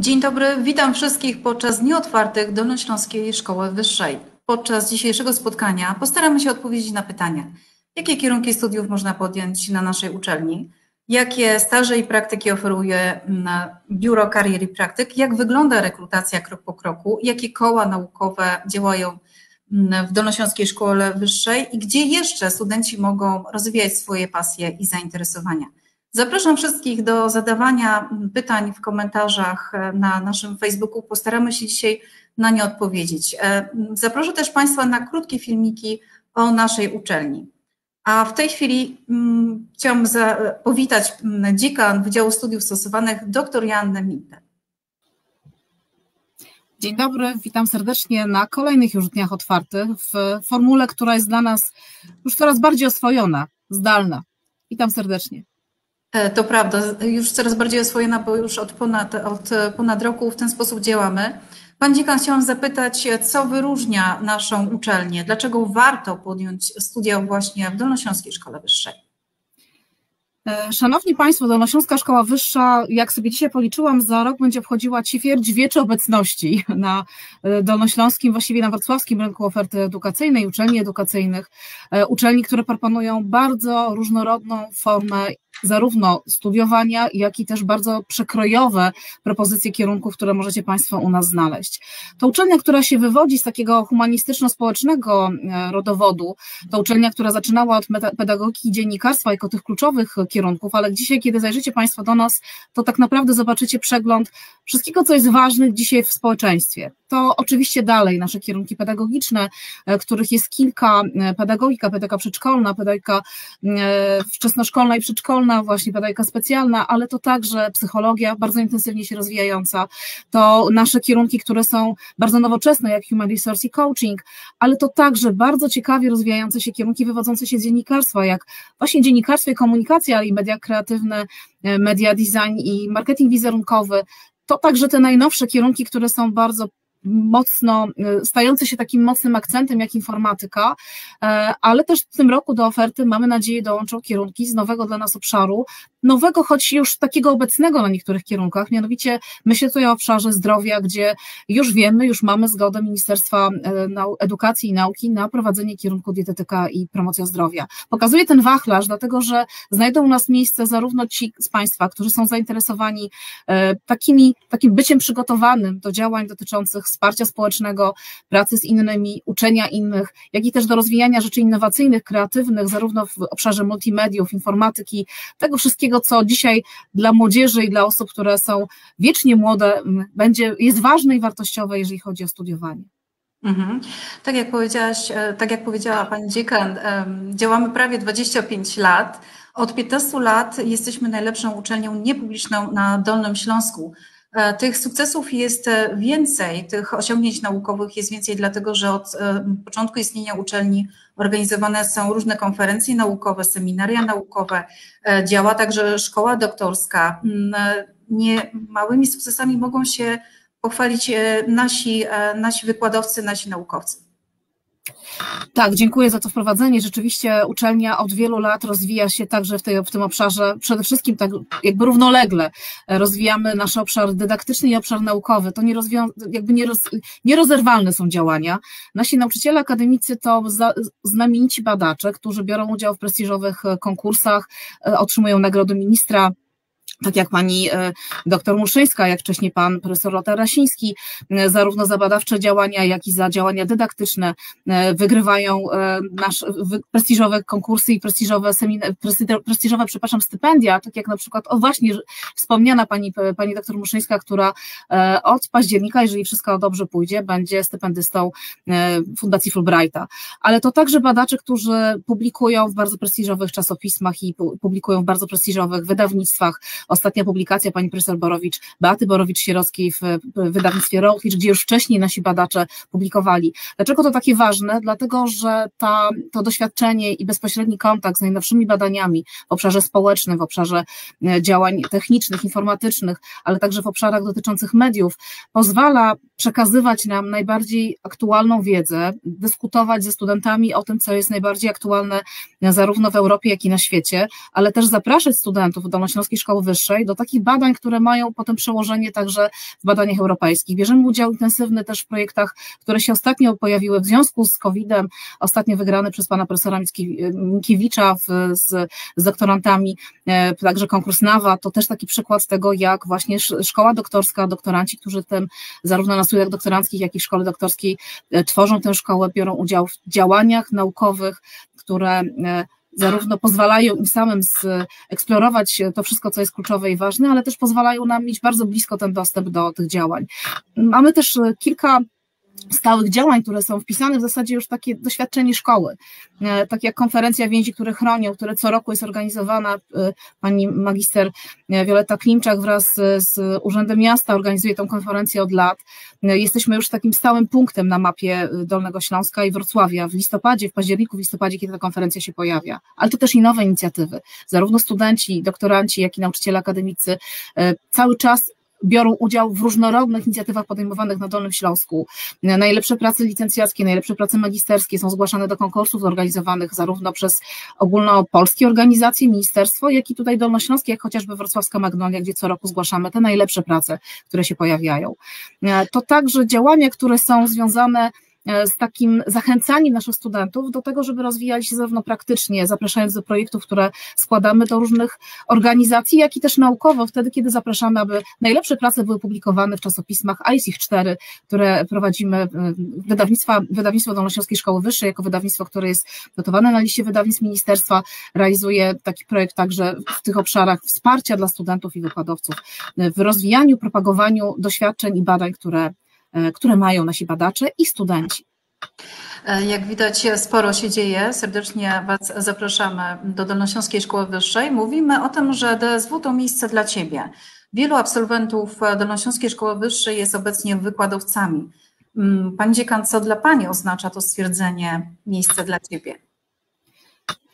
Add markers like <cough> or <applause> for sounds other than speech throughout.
Dzień dobry, witam wszystkich podczas Dni Otwartych Dolnośląskiej Szkoły Wyższej. Podczas dzisiejszego spotkania postaramy się odpowiedzieć na pytania, jakie kierunki studiów można podjąć na naszej uczelni, jakie staże i praktyki oferuje Biuro Karier i Praktyk, jak wygląda rekrutacja krok po kroku, jakie koła naukowe działają w Dolnośląskiej Szkole Wyższej? I gdzie jeszcze studenci mogą rozwijać swoje pasje i zainteresowania. Zapraszam wszystkich do zadawania pytań w komentarzach na naszym Facebooku. Postaramy się dzisiaj na nie odpowiedzieć. Zaproszę też Państwa na krótkie filmiki o naszej uczelni. A w tej chwili hmm, chciałam powitać dziekan Wydziału Studiów Stosowanych, dr Joannę Mintę. Dzień dobry, witam serdecznie na kolejnych już dniach otwartych w formule, która jest dla nas już coraz bardziej oswojona, zdalna. Witam serdecznie. E, to prawda, już coraz bardziej oswojona, bo już od ponad, od ponad roku w ten sposób działamy. Pan dziekan, chciałam zapytać, co wyróżnia naszą uczelnię? Dlaczego warto podjąć studia właśnie w Dolnośląskiej Szkole Wyższej? E, szanowni Państwo, Dolnośląska Szkoła Wyższa, jak sobie dzisiaj policzyłam, za rok będzie obchodziła ćwierć wieczy obecności <laughs> na e, Dolnośląskim, właściwie na wrocławskim rynku oferty edukacyjnej, uczelni edukacyjnych, uczelni, które proponują bardzo różnorodną formę zarówno studiowania, jak i też bardzo przekrojowe propozycje kierunków, które możecie Państwo u nas znaleźć. To uczelnia, która się wywodzi z takiego humanistyczno-społecznego e, rodowodu, to uczelnia, która zaczynała od pedagogiki dziennikarstwa jako tych kluczowych kierunków, ale dzisiaj, kiedy zajrzycie Państwo do nas, to tak naprawdę zobaczycie przegląd wszystkiego, co jest ważne dzisiaj w społeczeństwie. To oczywiście dalej nasze kierunki pedagogiczne, e, których jest kilka, e, pedagogika, pedagogika przedszkolna, pedagogika wczesnoszkolna i przedszkolna, szkolna, właśnie pedagogika specjalna, ale to także psychologia bardzo intensywnie się rozwijająca. To nasze kierunki, które są bardzo nowoczesne, jak Human Resource i Coaching, ale to także bardzo ciekawie rozwijające się kierunki wywodzące się z dziennikarstwa, jak właśnie dziennikarstwo i komunikacja, ale i media kreatywne, e, media design i marketing wizerunkowy. To także te najnowsze kierunki, które są bardzo mocno, y, stający się takim mocnym akcentem jak informatyka, e, ale też w tym roku do oferty mamy nadzieję dołączą kierunki z nowego dla nas obszaru, nowego, choć już takiego obecnego na niektórych kierunkach, mianowicie myślę tutaj o obszarze zdrowia, gdzie już wiemy, już mamy zgodę Ministerstwa e, Edukacji i Nauki na prowadzenie kierunku dietetyka i promocja zdrowia. Pokazuję ten wachlarz, dlatego że znajdą u nas miejsce zarówno ci z Państwa, którzy są zainteresowani e, takimi, takim byciem przygotowanym do działań dotyczących wsparcia społecznego, pracy z innymi, uczenia innych, jak i też do rozwijania rzeczy innowacyjnych, kreatywnych, zarówno w obszarze multimediów, informatyki, tego wszystkiego, co dzisiaj dla młodzieży i dla osób, które są wiecznie młode, będzie, jest ważne i wartościowe, jeżeli chodzi o studiowanie. Mhm. Tak jak powiedziałaś, e, tak jak powiedziała Pani Dziekan, działamy prawie 25 lat. Od 15 lat jesteśmy najlepszą uczelnią niepubliczną na Dolnym Śląsku. E, tych sukcesów jest e, więcej, tych osiągnięć naukowych jest więcej, dlatego że od e, początku istnienia uczelni organizowane są różne konferencje naukowe, seminaria naukowe, działa także szkoła doktorska. Mm, nie małymi sukcesami mogą się pochwalić nasi, nasi wykładowcy, nasi naukowcy. Tak, dziękuję za to wprowadzenie. Rzeczywiście uczelnia od wielu lat rozwija się także w, tej, w tym obszarze, przede wszystkim tak jakby równolegle rozwijamy nasz obszar dydaktyczny i obszar naukowy. To nie rozwią- jakby nieroz, nierozerwalne są działania. Nasi nauczyciele akademicy to za, znamienici badacze, którzy biorą udział w prestiżowych konkursach, e, otrzymują nagrody ministra tak jak pani e, doktor Muszyńska, jak wcześniej pan profesor Lothar Rasiński, e, zarówno za badawcze działania, jak i za działania dydaktyczne e, wygrywają nasz prestiżowe konkursy i prestiżowe seminary, prestiżowe, przepraszam, stypendia, tak jak na przykład, o właśnie wspomniana pani, pani doktor Muszyńska, która od października, jeżeli wszystko dobrze pójdzie, będzie stypendystą Fundacji Fulbrighta. Ale to także badacze, którzy publikują w bardzo prestiżowych czasopismach i publikują w bardzo prestiżowych wydawnictwach, Ostatnia publikacja pani profesor Borowicz, Beaty Borowicz-Sierowskiej w wydawnictwie Routledge, gdzie już wcześniej nasi badacze publikowali. Dlaczego to takie ważne? Dlatego, że ta, to doświadczenie i bezpośredni kontakt z najnowszymi badaniami w obszarze społecznym, w obszarze e, działań technicznych, informatycznych, ale także w obszarach dotyczących mediów, pozwala przekazywać nam najbardziej aktualną wiedzę, dyskutować ze studentami o tym, co jest najbardziej aktualne zarówno w Europie, jak i na świecie, ale też zapraszać studentów do Dolnośląskiej Szkoły Wyższej, wyższej, do takich badań, które mają potem przełożenie także w badaniach europejskich. Bierzemy udział intensywny też w projektach, które się ostatnio pojawiły w związku z COVID-em, ostatnio wygrany przez pana profesora Mikiewicza z, z doktorantami, e, także konkurs NAWA, to też taki przykład tego, jak właśnie szkoła doktorska, doktoranci, którzy tym zarówno na studiach doktoranckich, jak i w szkole doktorskiej e, tworzą tę szkołę, biorą udział w działaniach naukowych, które e, zarówno pozwalają im samym eksplorować to wszystko, co jest kluczowe i ważne, ale też pozwalają nam mieć bardzo blisko ten dostęp do tych działań. Mamy też kilka stałych działań, które są wpisane w zasadzie już takie doświadczenie szkoły. E, tak jak konferencja więzi, które chronią, które co roku jest organizowana, e, pani magister e, Wioleta Klimczak wraz z Urzędem Miasta organizuje tę konferencję od lat. Jesteśmy już takim stałym punktem na mapie Dolnego Śląska i Wrocławia w listopadzie, w październiku, w listopadzie, kiedy ta konferencja się pojawia. Ale to też i nowe inicjatywy. Zarówno studenci, doktoranci, jak i nauczyciele akademicy cały czas biorą udział w różnorodnych inicjatywach podejmowanych na Dolnym Śląsku. Najlepsze prace licencjackie, najlepsze prace magisterskie są zgłaszane do konkursów organizowanych zarówno przez ogólnopolskie organizacje, ministerstwo, jak i tutaj dolnośląskie, jak chociażby Wrocławska Magnolia, gdzie co roku zgłaszamy te najlepsze prace, które się pojawiają. To także działania, które są związane E, z takim zachęcaniem naszych studentów do tego, żeby rozwijali się zarówno praktycznie, zapraszając do projektów, które składamy do różnych organizacji, jak i też naukowo, wtedy, kiedy zapraszamy, aby najlepsze prace były publikowane w czasopismach, ich cztery, które prowadzimy, e, wydawnictwa, wydawnictwo Dolnośląskiej Szkoły Wyższej, jako wydawnictwo, które jest dotowane na liście wydawnictw ministerstwa, realizuje taki projekt także w tych obszarach wsparcia dla studentów i wykładowców w rozwijaniu, propagowaniu doświadczeń i badań, które E, które mają nasi badacze i studenci. E, jak widać, sporo się dzieje. Serdecznie Was zapraszamy do Dolnośląskiej Szkoły Wyższej. Mówimy o tym, że DSW to miejsce dla Ciebie. Wielu absolwentów Dolnośląskiej Szkoły Wyższej jest obecnie wykładowcami. Mm, pani dziekan, co dla Pani oznacza to stwierdzenie miejsce dla Ciebie?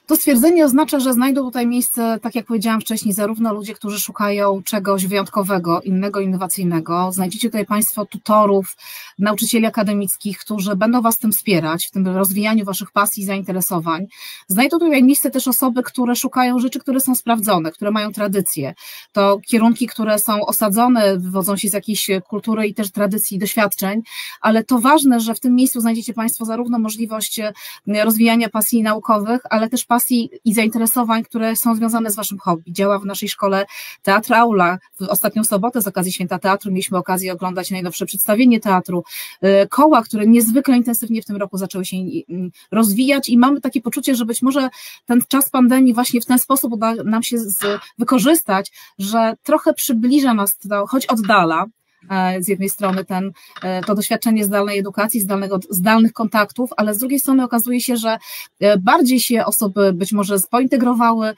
To stwierdzenie oznacza, że znajdą tutaj miejsce, tak jak powiedziałam wcześniej, zarówno ludzie, którzy szukają czegoś wyjątkowego, innego, innowacyjnego. Znajdziecie tutaj Państwo tutorów, nauczycieli akademickich, którzy będą Was tym wspierać, w tym rozwijaniu Waszych pasji i zainteresowań. Znajdą tutaj miejsce też osoby, które szukają rzeczy, które są sprawdzone, które mają tradycje. To kierunki, które są osadzone, wywodzą się z jakiejś kultury i też tradycji, doświadczeń, ale to ważne, że w tym miejscu znajdziecie Państwo zarówno możliwość rozwijania pasji naukowych, ale też pasji i zainteresowań, które są związane z Waszym hobby. Działa w naszej szkole Teatr Aula. W ostatnią sobotę z okazji Święta Teatru mieliśmy okazję oglądać najnowsze przedstawienie teatru. Y, koła, które niezwykle intensywnie w tym roku zaczęły się y, rozwijać i mamy takie poczucie, że być może ten czas pandemii właśnie w ten sposób uda nam się z, wykorzystać, że trochę przybliża nas to, choć oddala, z jednej strony ten, e, to doświadczenie zdalnej edukacji, zdalnego, zdalnych kontaktów, ale z drugiej strony okazuje się, że e, bardziej się osoby być może pointegrowały,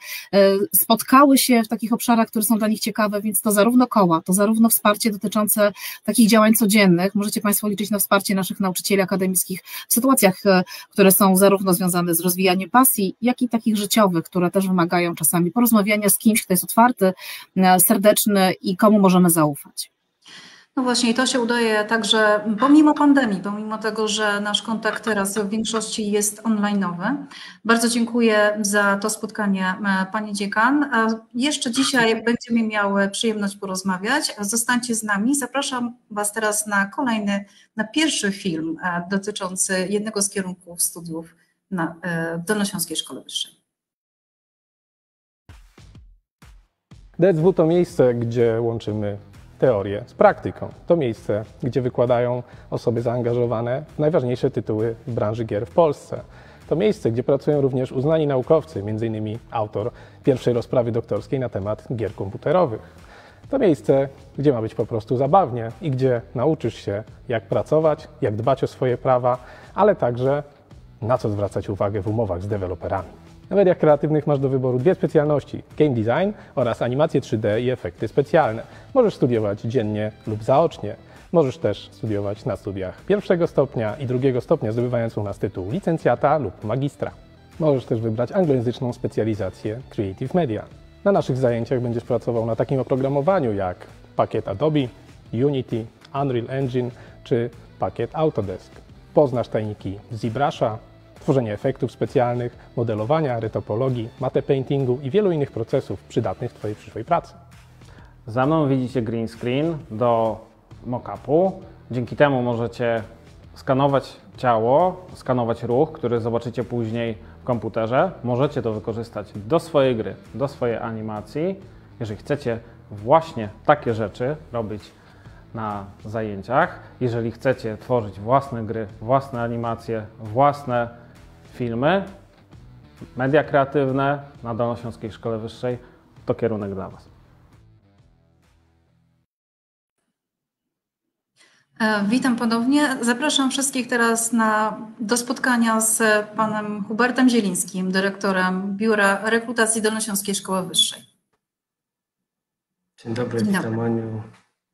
spotkały się w takich obszarach, które są dla nich ciekawe, więc to zarówno koła, to zarówno wsparcie dotyczące takich działań codziennych. Możecie Państwo liczyć na wsparcie naszych nauczycieli akademickich w sytuacjach, które są zarówno związane z rozwijaniem pasji, jak i takich życiowych, które też wymagają czasami porozmawiania z kimś, kto jest otwarty, serdeczny i komu możemy zaufać. No właśnie, i to się udaje także pomimo pandemii, pomimo tego, że nasz kontakt teraz w większości jest online'owy. Bardzo dziękuję za to spotkanie e, Pani Dziekan. Jeszcze dzisiaj będziemy miały przyjemność porozmawiać. Zostańcie z nami. Zapraszam Was teraz na kolejny, na pierwszy film e, dotyczący jednego z kierunków studiów na e, Dolnośląskiej Szkole Wyższej. DSW to miejsce, gdzie łączymy teorię z praktyką. To miejsce, gdzie wykładają osoby zaangażowane w najważniejsze tytuły w branży gier w Polsce. To miejsce, gdzie pracują również uznani naukowcy, m.in. autor pierwszej rozprawy doktorskiej na temat gier komputerowych. To miejsce, gdzie ma być po prostu zabawnie i gdzie nauczysz się, jak pracować, jak dbać o swoje prawa, ale także na co zwracać uwagę w umowach z deweloperami. Na mediach kreatywnych masz do wyboru dwie specjalności: game design oraz animacje 3D i efekty specjalne. Możesz studiować dziennie lub zaocznie. Możesz też studiować na studiach pierwszego stopnia i drugiego stopnia, zdobywając u nas tytuł licencjata lub magistra. Możesz też wybrać anglojęzyczną specjalizację Creative Media. Na naszych zajęciach będziesz pracował na takim oprogramowaniu jak pakiet Adobe, Unity, Unreal Engine czy pakiet Autodesk. Poznasz tajniki ZBrush'a, tworzenie efektów specjalnych, modelowania, retopologii, mate paintingu i wielu innych procesów przydatnych w Twojej przyszłej pracy. Za mną widzicie green screen do mockupu. Dzięki temu możecie skanować ciało, skanować ruch, który zobaczycie później w komputerze. Możecie to wykorzystać do swojej gry, do swojej animacji. Jeżeli chcecie właśnie takie rzeczy robić na zajęciach, jeżeli chcecie tworzyć własne gry, własne animacje, własne filmy, media kreatywne na Dolnośląskiej Szkole Wyższej, to kierunek dla Was. E, witam ponownie. Zapraszam wszystkich teraz na, do spotkania z panem Hubertem Zielińskim, dyrektorem Biura Rekrutacji Dolnośląskiej Szkoły Wyższej. Dzień dobry, Dzień witam dobry. Aniu.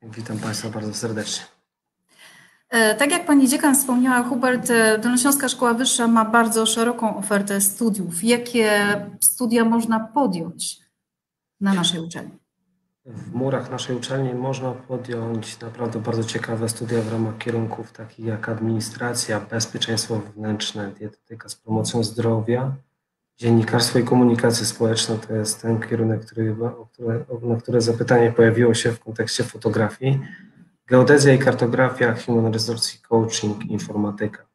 Witam Państwa bardzo serdecznie. E, Tak jak pani dziekan wspomniała, Hubert, e, Dolnośląska Szkoła Wyższa ma bardzo szeroką ofertę studiów. Jakie studia można podjąć na naszej uczelni? W murach naszej uczelni można podjąć naprawdę bardzo ciekawe studia w ramach kierunków takich jak administracja, bezpieczeństwo wewnętrzne, dietetyka z promocją zdrowia, dziennikarstwo i komunikacje społeczne. To jest ten kierunek, który, o które, na które zapytanie pojawiło się w kontekście fotografii. Geodezja i kartografia, human resource coaching, informatyka.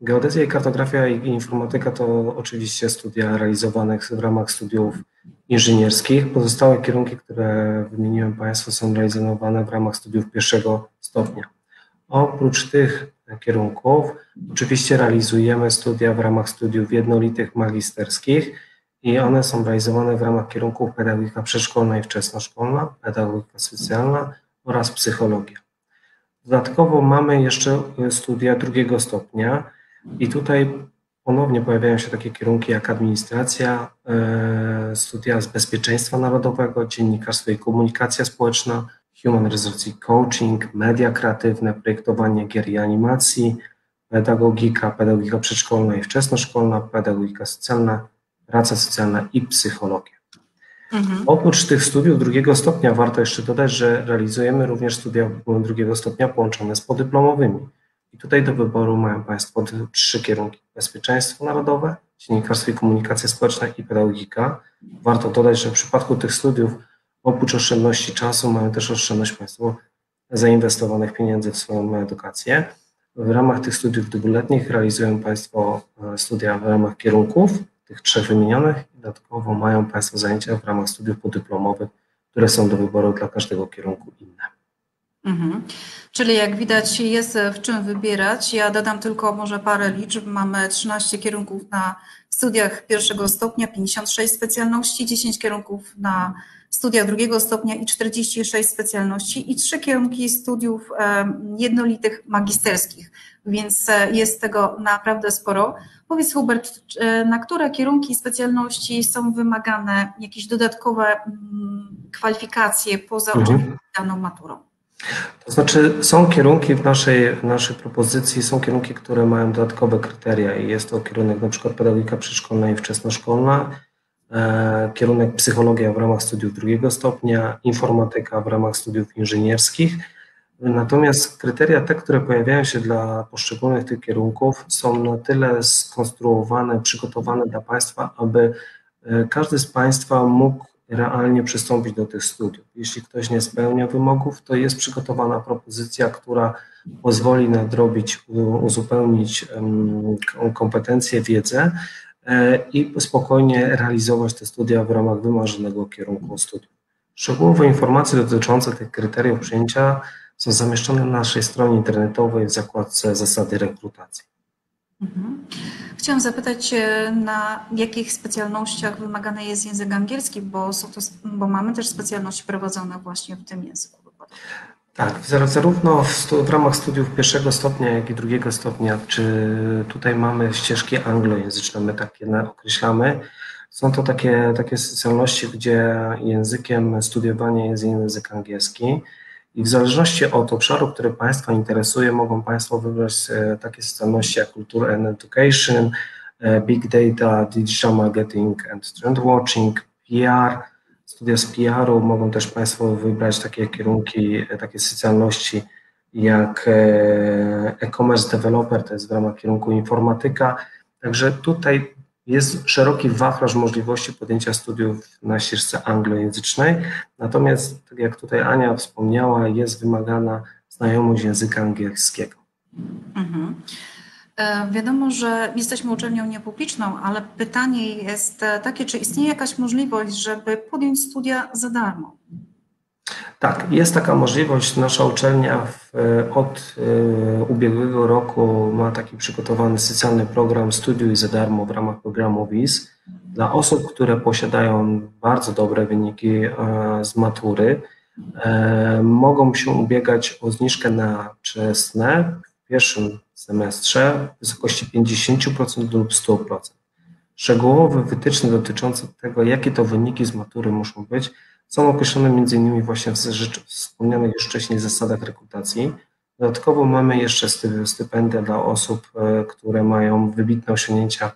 Geodezja i kartografia i informatyka to oczywiście studia realizowane w ramach studiów inżynierskich. Pozostałe kierunki, które wymieniłem Państwu, są realizowane w ramach studiów pierwszego stopnia. Oprócz tych kierunków, oczywiście realizujemy studia w ramach studiów jednolitych magisterskich i one są realizowane w ramach kierunków pedagogika przedszkolna i wczesnoszkolna, pedagogika socjalna oraz psychologia. Dodatkowo mamy jeszcze studia drugiego stopnia i tutaj ponownie pojawiają się takie kierunki jak administracja, e, studia z bezpieczeństwa narodowego, dziennikarstwo i komunikacja społeczna, human resource coaching, media kreatywne, projektowanie gier i animacji, pedagogika, pedagogika przedszkolna i wczesnoszkolna, pedagogika socjalna, praca socjalna i psychologia. Mhm. Oprócz tych studiów drugiego stopnia warto jeszcze dodać, że realizujemy również studia drugiego stopnia połączone z podyplomowymi. I tutaj do wyboru mają Państwo trzy kierunki: bezpieczeństwo narodowe, dziennikarstwo i komunikacja społeczna i pedagogika. Warto dodać, że w przypadku tych studiów oprócz oszczędności czasu mają też oszczędność Państwo zainwestowanych pieniędzy w swoją edukację. W ramach tych studiów dwuletnich realizują Państwo e, studia w ramach kierunków, tych trzech wymienionych. Dodatkowo mają Państwo zajęcia w ramach studiów podyplomowych, które są do wyboru dla każdego kierunku inne. Mhm. Czyli jak widać jest w czym wybierać. Ja dodam tylko może parę liczb. Mamy 13 kierunków na studiach pierwszego stopnia, 56 specjalności, 10 kierunków na studiach drugiego stopnia i 46 specjalności i trzy kierunki studiów jednolitych magisterskich, więc e, jest tego naprawdę sporo. Powiedz Hubert, e, na które kierunki i specjalności są wymagane jakieś dodatkowe mm, kwalifikacje poza Mhm. daną maturą? To znaczy, są kierunki w naszej, w naszej propozycji, są kierunki, które mają dodatkowe kryteria i jest to kierunek na przykład pedagogika przedszkolna i wczesnoszkolna, e, kierunek psychologia w ramach studiów drugiego stopnia, informatyka w ramach studiów inżynierskich. Natomiast kryteria te, które pojawiają się dla poszczególnych tych kierunków, są na tyle skonstruowane, przygotowane dla Państwa, aby e, każdy z Państwa mógł realnie przystąpić do tych studiów. Jeśli ktoś nie spełnia wymogów, to jest przygotowana propozycja, która pozwoli nadrobić, uzupełnić kompetencje, wiedzę e, i spokojnie realizować te studia w ramach wymarzonego kierunku studiów. Szczegółowe informacje dotyczące tych kryteriów przyjęcia są zamieszczone na naszej stronie internetowej w zakładce zasady rekrutacji. Mhm. Chciałam zapytać, e, na jakich specjalnościach wymagany jest język angielski, bo, to, bo mamy też specjalności prowadzone właśnie w tym języku. Tak, zar- zarówno w, stu, w ramach studiów pierwszego stopnia, jak i drugiego stopnia, czy tutaj mamy ścieżki anglojęzyczne, my takie określamy. Są to takie, takie specjalności, gdzie językiem studiowania jest język angielski. I w zależności od obszaru, który Państwa interesuje, mogą Państwo wybrać e, takie specjalności jak Culture and Education, e, Big Data, Digital Marketing and Trend Watching, PR. Studia z PR-u mogą też Państwo wybrać takie kierunki, e, takie specjalności jak e-commerce developer, to jest w ramach kierunku informatyka. Także tutaj jest szeroki wachlarz możliwości podjęcia studiów na ścieżce anglojęzycznej, natomiast, tak jak tutaj Ania wspomniała, jest wymagana znajomość języka angielskiego. Mhm. E, wiadomo, że jesteśmy uczelnią niepubliczną, ale pytanie jest takie, czy istnieje jakaś możliwość, żeby podjąć studia za darmo? Tak, jest taka możliwość. Nasza uczelnia w, od y, ubiegłego roku ma taki przygotowany specjalny program Studiuj za darmo w ramach programu WIS dla osób, które posiadają bardzo dobre wyniki y, z matury. Y, mogą się ubiegać o zniżkę na czesne w pierwszym semestrze w wysokości 50% lub 100%. Szczegółowe wytyczne dotyczące tego, jakie to wyniki z matury muszą być, są określone innymi właśnie w wspomnianych już wcześniej zasadach rekrutacji. Dodatkowo mamy jeszcze stypendia dla osób, e, które mają wybitne osiągnięcia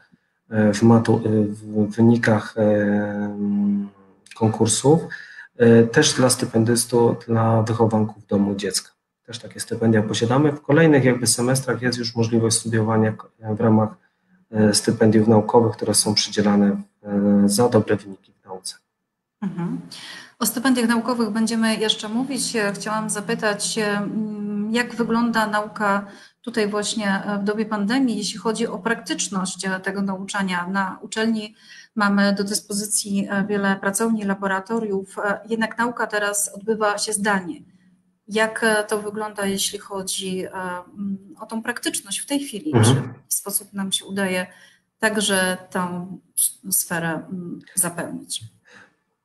e, w, matu, e, w wynikach konkursów, też dla stypendystów, dla wychowanków domu dziecka. Też takie stypendia posiadamy. W kolejnych jakby semestrach jest już możliwość studiowania w ramach stypendiów naukowych, które są przydzielane za dobre wyniki w nauce. Mhm. O stypendiach naukowych będziemy jeszcze mówić. Chciałam zapytać, jak wygląda nauka tutaj właśnie w dobie pandemii, jeśli chodzi o praktyczność tego nauczania. Na uczelni mamy do dyspozycji wiele pracowni, laboratoriów, jednak nauka teraz odbywa się zdalnie. Jak to wygląda, jeśli chodzi o tą praktyczność w tej chwili? Mhm. Czy w sposób nam się udaje także tę sferę zapełnić?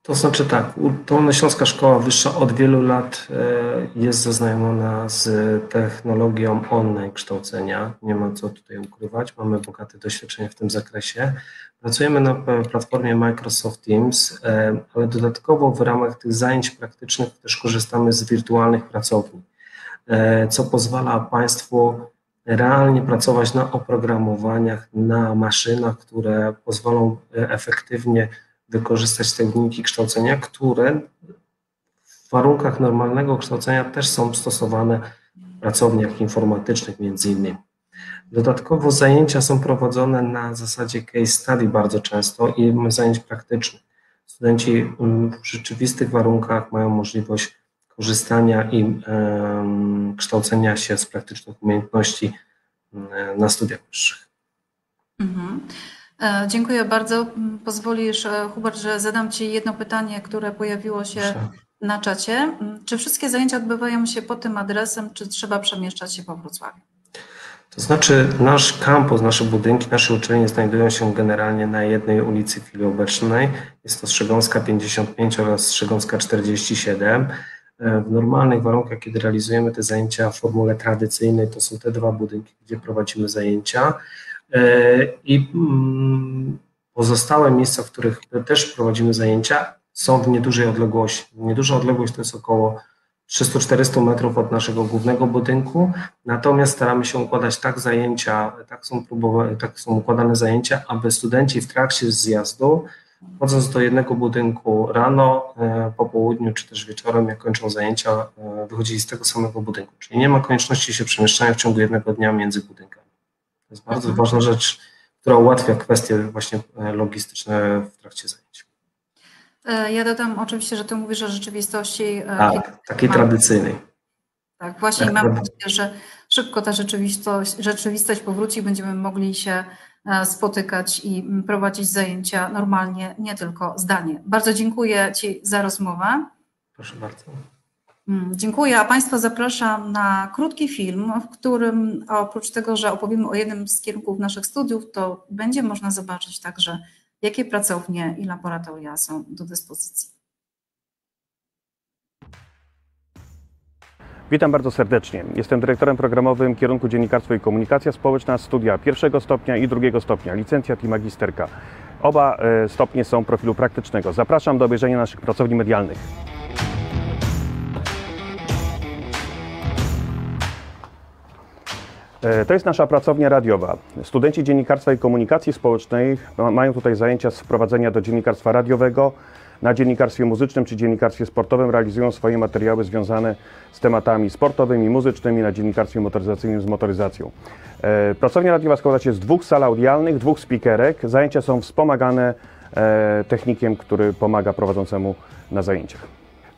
To znaczy tak, Dolnośląska Szkoła Wyższa od wielu lat e, jest zaznajomiona z technologią online kształcenia. Nie ma co tutaj ukrywać, mamy bogate doświadczenie w tym zakresie. Pracujemy na platformie Microsoft Teams, e, ale dodatkowo w ramach tych zajęć praktycznych też korzystamy z wirtualnych pracowni, e, co pozwala Państwu realnie pracować na oprogramowaniach, na maszynach, które pozwolą efektywnie wykorzystać techniki kształcenia, które w warunkach normalnego kształcenia też są stosowane w pracowniach informatycznych między innymi. Dodatkowo zajęcia są prowadzone na zasadzie case study bardzo często i zajęć praktycznych. Studenci mm, w rzeczywistych warunkach mają możliwość korzystania i um, kształcenia się z praktycznych umiejętności mm, na studiach wyższych. Mhm. E, dziękuję bardzo. Pozwolisz, e, Hubert, że zadam Ci jedno pytanie, które pojawiło się Proszę. na czacie. Czy wszystkie zajęcia odbywają się pod tym adresem, czy trzeba przemieszczać się po Wrocławiu? To znaczy nasz kampus, nasze budynki, nasze uczelnie znajdują się generalnie na jednej ulicy w chwili obecnej. Jest to Strzegąska 55 oraz Strzegąska 47. E, w normalnych warunkach, kiedy realizujemy te zajęcia w formule tradycyjnej, to są te dwa budynki, gdzie prowadzimy zajęcia. E, I mm, pozostałe miejsca, w których też prowadzimy zajęcia, są w niedużej odległości. Nieduża odległość to jest około 300-400 metrów od naszego głównego budynku, natomiast staramy się układać tak zajęcia, tak są, próbowane, tak są układane zajęcia, aby studenci w trakcie zjazdu, chodząc do jednego budynku rano, e, po południu czy też wieczorem, jak kończą zajęcia, e, wychodzili z tego samego budynku. Czyli nie ma konieczności się przemieszczania w ciągu jednego dnia między budynkami jest bardzo ważna rzecz, która ułatwia kwestie właśnie e, logistyczne w trakcie zajęć. E, ja dodam oczywiście, że Ty mówisz o rzeczywistości. E, tak, takiej mam, tradycyjnej. Tak, właśnie tak, mam nadzieję, że szybko ta rzeczywistość, rzeczywistość powróci, będziemy mogli się spotykać i prowadzić zajęcia normalnie, nie tylko zdalnie. Bardzo dziękuję Ci za rozmowę. Proszę bardzo. Mm, dziękuję, a Państwa zapraszam na krótki film, w którym oprócz tego, że opowiemy o jednym z kierunków naszych studiów, to będzie można zobaczyć także, jakie pracownie i laboratoria są do dyspozycji. Witam bardzo serdecznie. Jestem dyrektorem programowym kierunku Dziennikarstwo i Komunikacja Społeczna, studia pierwszego stopnia i drugiego stopnia, licencjat i magisterka. Oba e, stopnie są profilu praktycznego. Zapraszam do obejrzenia naszych pracowni medialnych. To jest nasza pracownia radiowa. Studenci Dziennikarstwa i Komunikacji Społecznej mają tutaj zajęcia z wprowadzenia do dziennikarstwa radiowego, na dziennikarstwie muzycznym czy dziennikarstwie sportowym realizują swoje materiały związane z tematami sportowymi, muzycznymi, na dziennikarstwie motoryzacyjnym z motoryzacją. E, Pracownia radiowa składa się z dwóch sal audialnych, dwóch spikerek. Zajęcia są wspomagane e, technikiem, który pomaga prowadzącemu na zajęciach.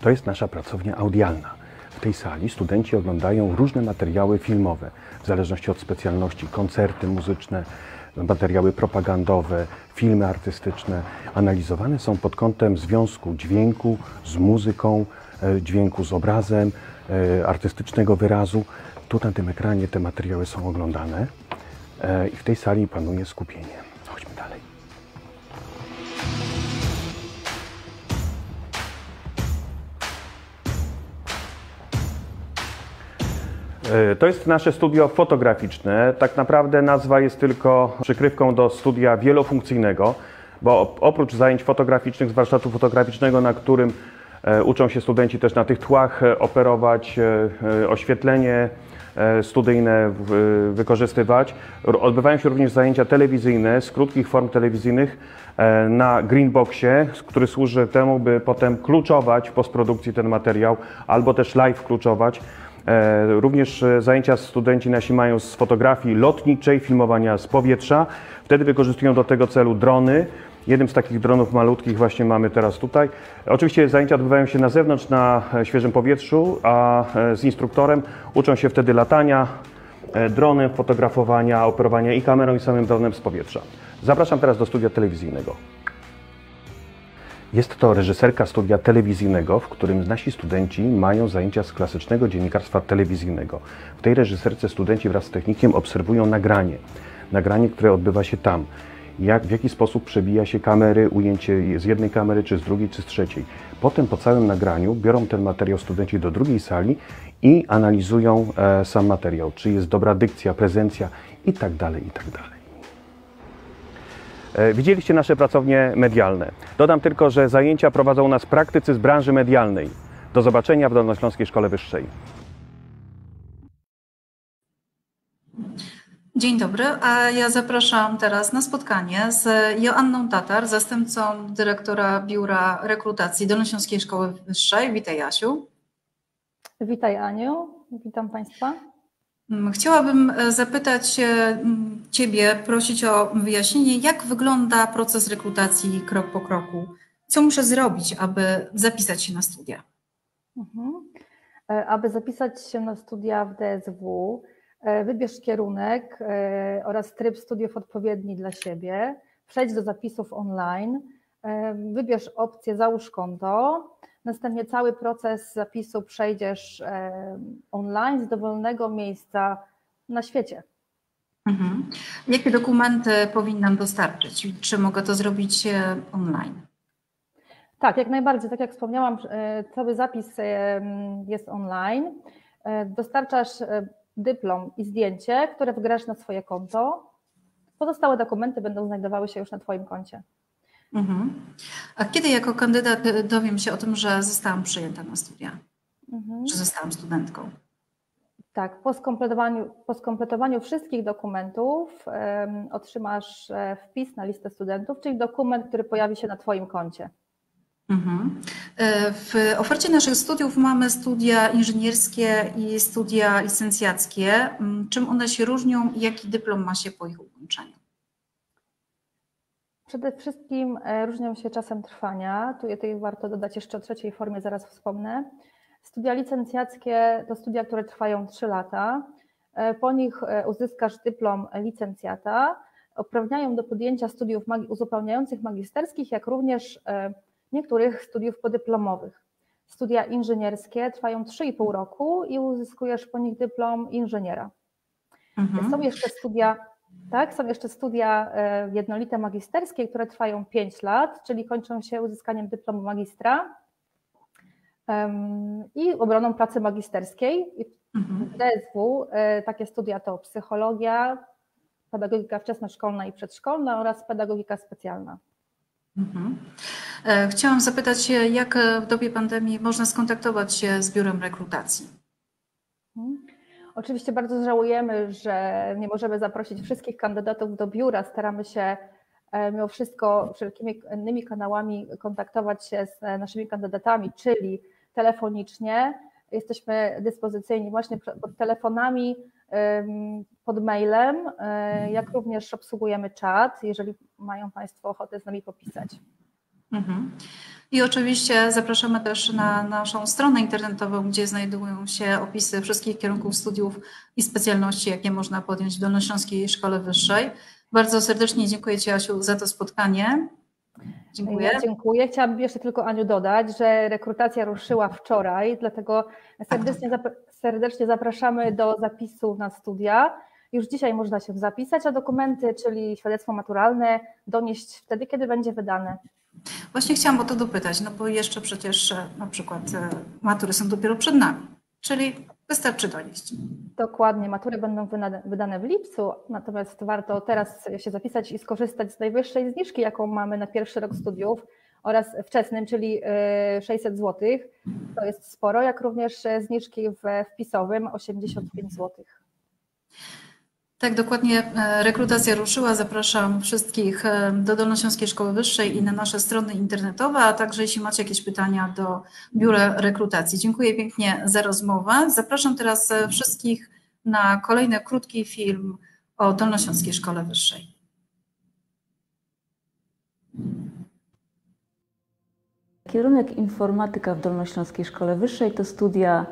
To jest nasza pracownia audialna. W tej sali studenci oglądają różne materiały filmowe, w zależności od specjalności, koncerty muzyczne, materiały propagandowe, filmy artystyczne. Analizowane są pod kątem związku dźwięku z muzyką, e, dźwięku z obrazem, e, artystycznego wyrazu. Tu na tym ekranie te materiały są oglądane e, i w tej sali panuje skupienie. To jest nasze studio fotograficzne. Tak naprawdę nazwa jest tylko przykrywką do studia wielofunkcyjnego, bo op- oprócz zajęć fotograficznych z warsztatu fotograficznego, na którym e, uczą się studenci też na tych tłach e, operować, e, e, oświetlenie e, studyjne wykorzystywać. Odbywają się również zajęcia telewizyjne z krótkich form telewizyjnych e, na Greenboxie, który służy temu, by potem kluczować w postprodukcji ten materiał, albo też live kluczować. E, Również e, zajęcia studenci nasi mają z fotografii lotniczej, filmowania z powietrza. Wtedy wykorzystują do tego celu drony. Jednym z takich dronów malutkich właśnie mamy teraz tutaj. Oczywiście zajęcia odbywają się na zewnątrz, na e, świeżym powietrzu, a z instruktorem uczą się wtedy latania dronem, fotografowania, operowania i kamerą i samym dronem z powietrza. Zapraszam teraz do studia telewizyjnego. Jest to reżyserka studia telewizyjnego, w którym nasi studenci mają zajęcia z klasycznego dziennikarstwa telewizyjnego. W tej reżyserce studenci wraz z technikiem obserwują nagranie. Nagranie, które odbywa się tam. Jak, w jaki sposób przebija się kamery, ujęcie z jednej kamery, czy z drugiej, czy z trzeciej. Potem po całym nagraniu biorą ten materiał studenci do drugiej sali i analizują e, sam materiał, czy jest dobra dykcja, prezencja i tak dalej, i tak dalej. E, Widzieliście nasze pracownie medialne. Dodam tylko, że zajęcia prowadzą nas praktycy z branży medialnej. Do zobaczenia w Dolnośląskiej Szkole Wyższej. Dzień dobry, a ja zapraszam teraz na spotkanie z Joanną Tatar, zastępcą dyrektora Biura Rekrutacji Dolnośląskiej Szkoły Wyższej. Witaj Jasiu. Witaj Aniu, witam Państwa. Mm, Chciałabym e, zapytać e, mm, Ciebie, prosić o wyjaśnienie, jak wygląda proces rekrutacji krok po kroku? Co muszę zrobić, aby zapisać się na studia? Mhm. E, Aby zapisać się na studia w DSW, wybierz kierunek oraz tryb studiów odpowiedni dla siebie, przejdź do zapisów online, wybierz opcję załóż konto, następnie cały proces zapisu przejdziesz e, online z dowolnego miejsca na świecie. Mhm. Jakie dokumenty powinnam dostarczyć? Czy mogę to zrobić e, online? Tak, jak najbardziej. Tak jak wspomniałam, e, cały zapis jest online. Dostarczasz dyplom i zdjęcie, które wgrasz na swoje konto. Pozostałe dokumenty będą znajdowały się już na Twoim koncie. Mhm. A kiedy jako kandydat e, dowiem się o tym, że zostałam przyjęta na studia, Mhm. że zostałam studentką? Tak, po skompletowaniu, po skompletowaniu wszystkich dokumentów em, otrzymasz e, wpis na listę studentów, czyli dokument, który pojawi się na Twoim koncie. Mhm. E, W ofercie naszych studiów mamy studia inżynierskie i studia licencjackie. Czym one się różnią i jaki dyplom ma się po ich ukończeniu? Przede wszystkim e, różnią się czasem trwania. Tu tutaj warto dodać jeszcze o trzeciej formie, zaraz wspomnę. Studia licencjackie to studia, które trwają 3 lata. E, Po nich e, uzyskasz dyplom licencjata. Uprawniają do podjęcia studiów uzupełniających magisterskich, jak również niektórych studiów podyplomowych. Studia inżynierskie trwają 3,5 roku i uzyskujesz po nich dyplom inżyniera. Mhm. Są jeszcze studia, tak, są jeszcze studia e, jednolite magisterskie, które trwają 5 lat, czyli kończą się uzyskaniem dyplomu magistra i obroną pracy magisterskiej. Mhm. w DSW e, takie studia to psychologia, pedagogika wczesnoszkolna i przedszkolna oraz pedagogika specjalna. Mhm. E, Chciałam zapytać jak w dobie pandemii można skontaktować się z biurem rekrutacji? Oczywiście bardzo żałujemy, że nie możemy zaprosić wszystkich kandydatów do biura. Staramy się mimo wszystko wszelkimi innymi kanałami kontaktować się z naszymi kandydatami, czyli telefonicznie. Jesteśmy dyspozycyjni właśnie pod telefonami, pod mailem, jak również obsługujemy czat, jeżeli mają Państwo ochotę z nami popisać. Mhm. I oczywiście zapraszamy też na naszą stronę internetową, gdzie znajdują się opisy wszystkich kierunków studiów i specjalności, jakie można podjąć w Dolnośląskiej Szkole Wyższej. Bardzo serdecznie dziękuję Ci, Asiu, za to spotkanie. Dziękuję. Ja dziękuję. Chciałabym jeszcze tylko, Aniu, dodać, że rekrutacja ruszyła wczoraj, dlatego serdecznie, serdecznie zapraszamy do zapisu na studia. Już dzisiaj można się zapisać, a dokumenty, czyli świadectwo maturalne, donieść wtedy, kiedy będzie wydane. Właśnie chciałam o to dopytać, no bo jeszcze przecież e, na przykład e, matury są dopiero przed nami, czyli wystarczy donieść. Dokładnie, matury będą wydane w lipcu, natomiast warto teraz się zapisać i skorzystać z najwyższej zniżki, jaką mamy na pierwszy rok studiów oraz wczesnym, czyli 600 e, zł. To jest sporo, jak również zniżki w wpisowym 85 zł. Tak, dokładnie. E, rekrutacja ruszyła. Zapraszam wszystkich e, do Dolnośląskiej Szkoły Wyższej i na nasze strony internetowe, a także jeśli macie jakieś pytania do Biura Rekrutacji. Dziękuję pięknie za rozmowę. Zapraszam teraz e, wszystkich na kolejny krótki film o Dolnośląskiej Szkole Wyższej. Kierunek informatyka w Dolnośląskiej Szkole Wyższej to studia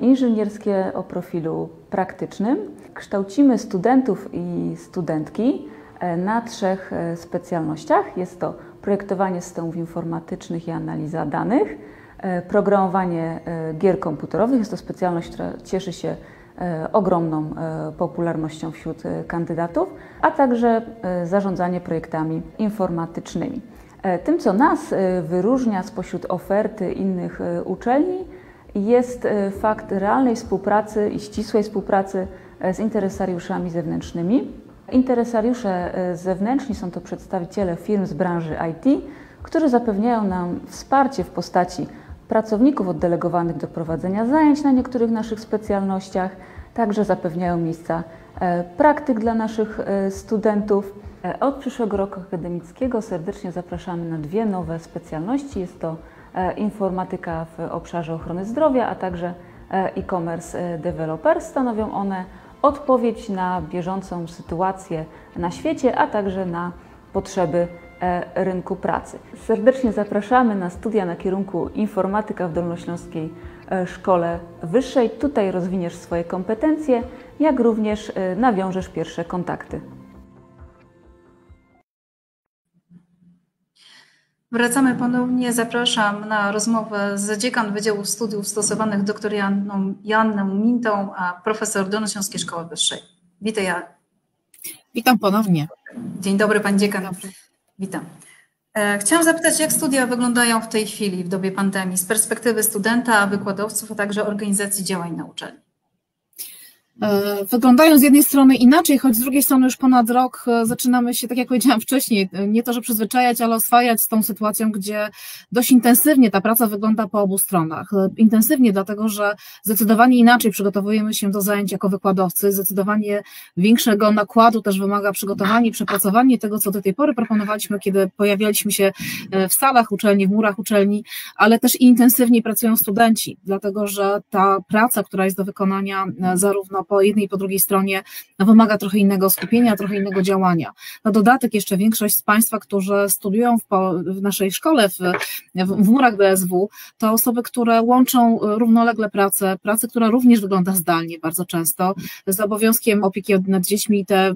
inżynierskie o profilu praktycznym. Kształcimy studentów i studentki e, na trzech e, specjalnościach. Jest to projektowanie systemów informatycznych i analiza danych, programowanie gier komputerowych. Jest to specjalność, która cieszy się ogromną popularnością wśród kandydatów, a także zarządzanie projektami informatycznymi. Tym, co nas wyróżnia spośród oferty innych uczelni, jest e, fakt realnej współpracy i ścisłej współpracy e, z interesariuszami zewnętrznymi. Interesariusze e, zewnętrzni są to przedstawiciele firm z branży IT, którzy zapewniają nam wsparcie w postaci pracowników oddelegowanych do prowadzenia zajęć na niektórych naszych specjalnościach, także zapewniają miejsca praktyk dla naszych studentów. Od przyszłego roku akademickiego serdecznie zapraszamy na dwie nowe specjalności. Jest to informatyka w obszarze ochrony zdrowia, a także e, e-commerce e, developer. Stanowią one odpowiedź na bieżącą sytuację na świecie, a także na potrzeby rynku pracy. Serdecznie zapraszamy na studia na kierunku informatyka w Dolnośląskiej Szkole Wyższej. Tutaj rozwiniesz swoje kompetencje, jak również nawiążesz pierwsze kontakty. Wracamy ponownie. Zapraszam na rozmowę z dziekan Wydziału Studiów Stosowanych dr Janną, Janną Mintą, a profesor Dolnośląskiej Szkoły Wyższej. Witaj, ja. Witam ponownie. Dzień dobry, pani dziekan. Dobry. Witam. E, chciałam zapytać, jak studia wyglądają w tej chwili, w dobie pandemii, z perspektywy studenta, wykładowców, a także organizacji działań na uczelni? E, wyglądają z jednej strony inaczej, choć z drugiej strony już ponad rok e, zaczynamy się, tak jak powiedziałam wcześniej, e, nie to, że przyzwyczajać, ale oswajać z tą sytuacją, gdzie dość intensywnie ta praca wygląda po obu stronach. Intensywnie, dlatego że zdecydowanie inaczej przygotowujemy się do zajęć jako wykładowcy, zdecydowanie większego nakładu też wymaga przygotowanie i przepracowanie tego, co do tej pory proponowaliśmy, kiedy pojawialiśmy się w salach uczelni, w murach uczelni, ale też intensywniej pracują studenci, dlatego że ta praca, która jest do wykonania zarówno po jednej i po drugiej stronie no, wymaga trochę innego skupienia, trochę innego działania. Na dodatek jeszcze większość z Państwa, którzy studiują w, w naszej szkole, w, w murach DSW, to osoby, które łączą równolegle pracę, pracę, która również wygląda zdalnie bardzo często, z obowiązkiem opieki nad dziećmi, te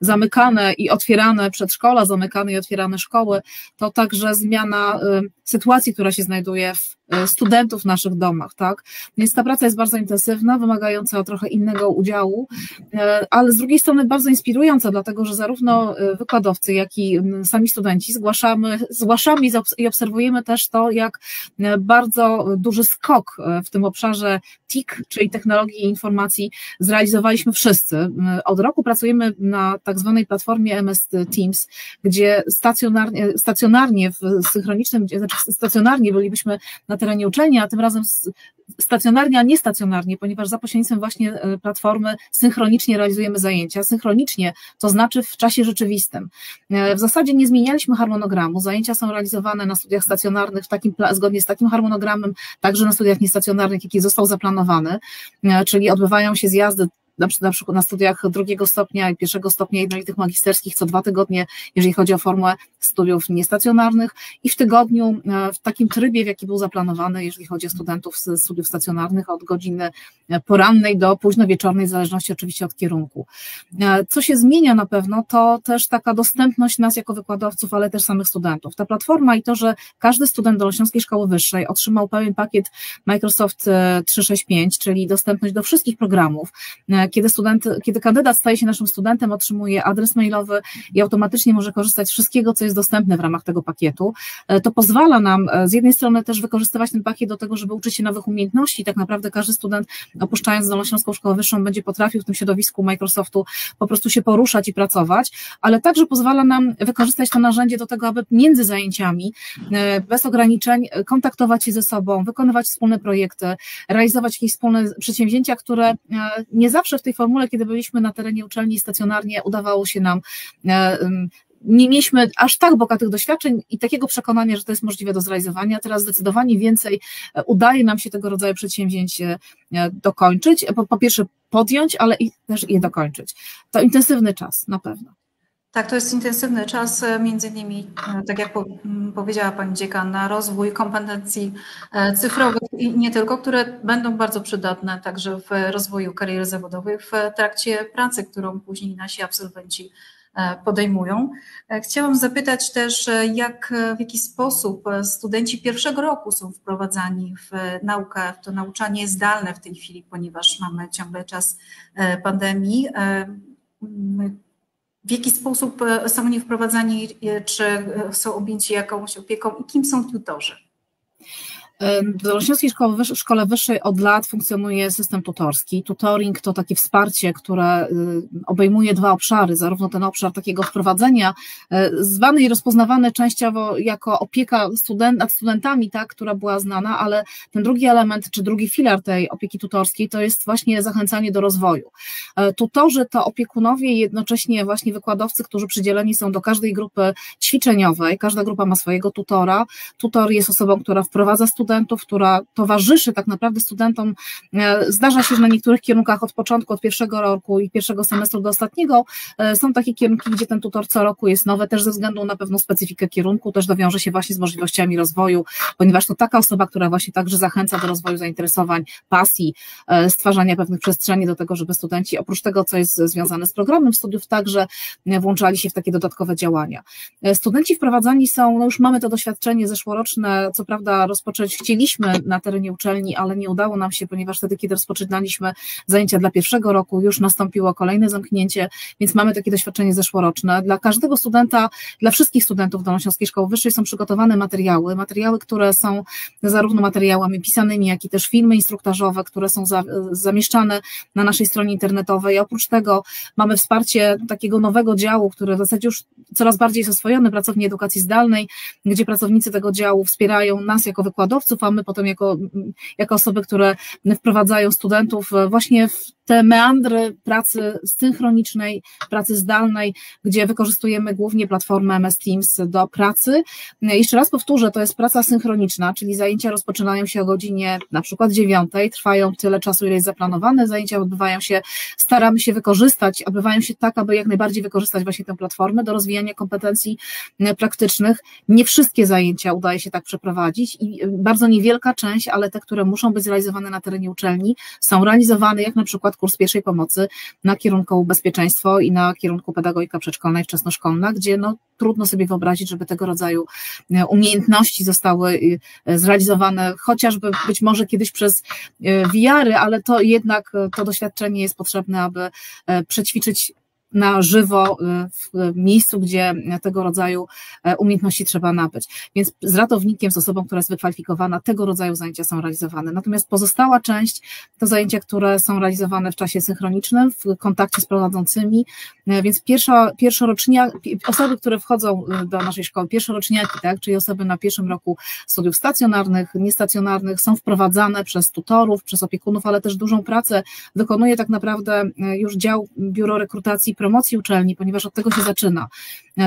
zamykane i otwierane przedszkola, zamykane i otwierane szkoły, to także zmiana y, sytuacji, która się znajduje w E, studentów w naszych domach, tak? Więc ta praca jest bardzo intensywna, wymagająca trochę innego udziału, e, ale z drugiej strony bardzo inspirująca, dlatego że zarówno e, wykładowcy, jak i sami studenci zgłaszamy, zgłaszamy i obserwujemy też to, jak bardzo duży skok w tym obszarze TIC, czyli technologii i informacji, zrealizowaliśmy wszyscy. Od roku pracujemy na tak zwanej platformie MS Teams, gdzie stacjonarnie, stacjonarnie w synchronicznym, znaczy stacjonarnie bylibyśmy na na terenie uczelni, a tym razem stacjonarnie, a nie stacjonarnie, ponieważ za pośrednictwem właśnie e, platformy synchronicznie realizujemy zajęcia. Synchronicznie to znaczy w czasie rzeczywistym. E, w zasadzie nie zmienialiśmy harmonogramu. Zajęcia są realizowane na studiach stacjonarnych w takim, zgodnie z takim harmonogramem, także na studiach niestacjonarnych, jaki został zaplanowany, e, czyli odbywają się zjazdy na przykład na studiach drugiego stopnia i pierwszego stopnia jednolitych magisterskich co dwa tygodnie, jeżeli chodzi o formę studiów niestacjonarnych i w tygodniu e, w takim trybie, w jaki był zaplanowany, jeżeli chodzi o studentów z studiów stacjonarnych od godziny porannej do późno wieczornej, w zależności oczywiście od kierunku. E, co się zmienia na pewno, to też taka dostępność nas jako wykładowców, ale też samych studentów. Ta platforma i to, że każdy student Dolnośląskiej Szkoły Wyższej otrzymał pełen pakiet Microsoft 365, e, czyli dostępność do wszystkich programów, kiedy, student, kiedy kandydat staje się naszym studentem, otrzymuje adres mailowy i automatycznie może korzystać z wszystkiego, co jest dostępne w ramach tego pakietu. E, to pozwala nam e, z jednej strony też wykorzystywać ten pakiet do tego, żeby uczyć się nowych umiejętności. Tak naprawdę każdy student, opuszczając Dolnośląską Szkołę Wyższą, będzie potrafił w tym środowisku Microsoftu po prostu się poruszać i pracować, ale także pozwala nam wykorzystać to narzędzie do tego, aby między zajęciami, e, bez ograniczeń, kontaktować się ze sobą, wykonywać wspólne projekty, realizować jakieś wspólne przedsięwzięcia, które nie zawsze zawsze w tej formule, kiedy byliśmy na terenie uczelni stacjonarnie, udawało się nam e, nie mieliśmy aż tak bogatych doświadczeń i takiego przekonania, że to jest możliwe do zrealizowania. Teraz zdecydowanie więcej e, udaje nam się tego rodzaju przedsięwzięć e, dokończyć. Po, po pierwsze podjąć, ale i też je dokończyć. To intensywny czas, na pewno. Tak, to jest intensywny czas, e, między innymi, e, tak jak powiedziała Pani Dziekan, na rozwój kompetencji e, cyfrowych i nie tylko, które będą bardzo przydatne także w rozwoju kariery zawodowej w trakcie pracy, którą później nasi absolwenci podejmują. Chciałam zapytać też, jak, w jaki sposób studenci pierwszego roku są wprowadzani w naukę, w to nauczanie zdalne w tej chwili, ponieważ mamy ciągle czas pandemii w jaki sposób e, są oni wprowadzani, e, czy e, są objęci jakąś opieką i kim są tutorzy? W Dolnośląskiej Szkole, Wyższej od lat funkcjonuje system tutorski. Tutoring to takie wsparcie, które y, obejmuje dwa obszary, zarówno ten obszar takiego wprowadzenia, y, zwany i rozpoznawany częściowo jako opieka student, nad studentami, tak, która była znana, ale ten drugi element, czy drugi filar tej opieki tutorskiej, to jest właśnie zachęcanie do rozwoju. E, tutorzy to opiekunowie i jednocześnie właśnie wykładowcy, którzy przydzieleni są do każdej grupy ćwiczeniowej, każda grupa ma swojego tutora. Tutor jest osobą, która wprowadza studentów, studentów, która towarzyszy tak naprawdę studentom. E, zdarza się, że na niektórych kierunkach od początku, od pierwszego roku i pierwszego semestru do ostatniego e, są takie kierunki, gdzie ten tutor co roku jest nowy, też ze względu na pewną specyfikę kierunku, też dowiąże się właśnie z możliwościami rozwoju, ponieważ to taka osoba, która właśnie także zachęca do rozwoju zainteresowań, pasji, e, stwarzania pewnych przestrzeni do tego, żeby studenci oprócz tego, co jest związane z programem studiów, także włączali się w takie dodatkowe działania. Studenci wprowadzani są, no już mamy to doświadczenie zeszłoroczne, co prawda chcieliśmy na terenie uczelni, ale nie udało nam się, ponieważ wtedy, kiedy rozpoczynaliśmy zajęcia dla pierwszego roku, już nastąpiło kolejne zamknięcie, więc mamy takie doświadczenie zeszłoroczne. Dla każdego studenta, dla wszystkich studentów Dolnośląskiej Szkoły Wyższej są przygotowane materiały, materiały, które są zarówno materiałami pisanymi, jak i też filmy instruktażowe, które są za, zamieszczane na naszej stronie internetowej. Oprócz tego mamy wsparcie takiego nowego działu, który w zasadzie już coraz bardziej jest oswojony, pracowni edukacji zdalnej, gdzie pracownicy tego działu wspierają nas jako wykładowców, a my potem jako, jako osoby, które wprowadzają studentów właśnie w te meandry pracy synchronicznej, pracy zdalnej, gdzie wykorzystujemy głównie platformę MS Teams do pracy. Jeszcze raz powtórzę, to jest praca synchroniczna, czyli zajęcia rozpoczynają się o godzinie na przykład dziewiątej, trwają tyle czasu, ile jest zaplanowane, zajęcia odbywają się, staramy się wykorzystać, odbywają się tak, aby jak najbardziej wykorzystać właśnie tę platformę do rozwijania kompetencji praktycznych. Nie wszystkie zajęcia udaje się tak przeprowadzić i bardzo niewielka część, ale te, które muszą być zrealizowane na terenie uczelni, są realizowane, jak na przykład kurs pierwszej pomocy na kierunku bezpieczeństwo i na kierunku pedagogika przedszkolna i wczesnoszkolna, gdzie no, trudno sobie wyobrazić, żeby tego rodzaju e, umiejętności zostały e, zrealizowane, chociażby być może kiedyś przez e, VR-y, ale to jednak to doświadczenie jest potrzebne, aby przećwiczyć na żywo w miejscu, gdzie tego rodzaju umiejętności trzeba nabyć. Więc z ratownikiem, z osobą, która jest wykwalifikowana, tego rodzaju zajęcia są realizowane. Natomiast pozostała część to zajęcia, które są realizowane w czasie synchronicznym, w kontakcie z prowadzącymi, więc pierwsza, pierwszorocznia, osoby, które wchodzą do naszej szkoły, pierwszoroczniaki, tak, czyli osoby na pierwszym roku studiów stacjonarnych, niestacjonarnych, są wprowadzane przez tutorów, przez opiekunów, ale też dużą pracę wykonuje tak naprawdę już dział Biuro Rekrutacji Promocji Uczelni, ponieważ od tego się zaczyna.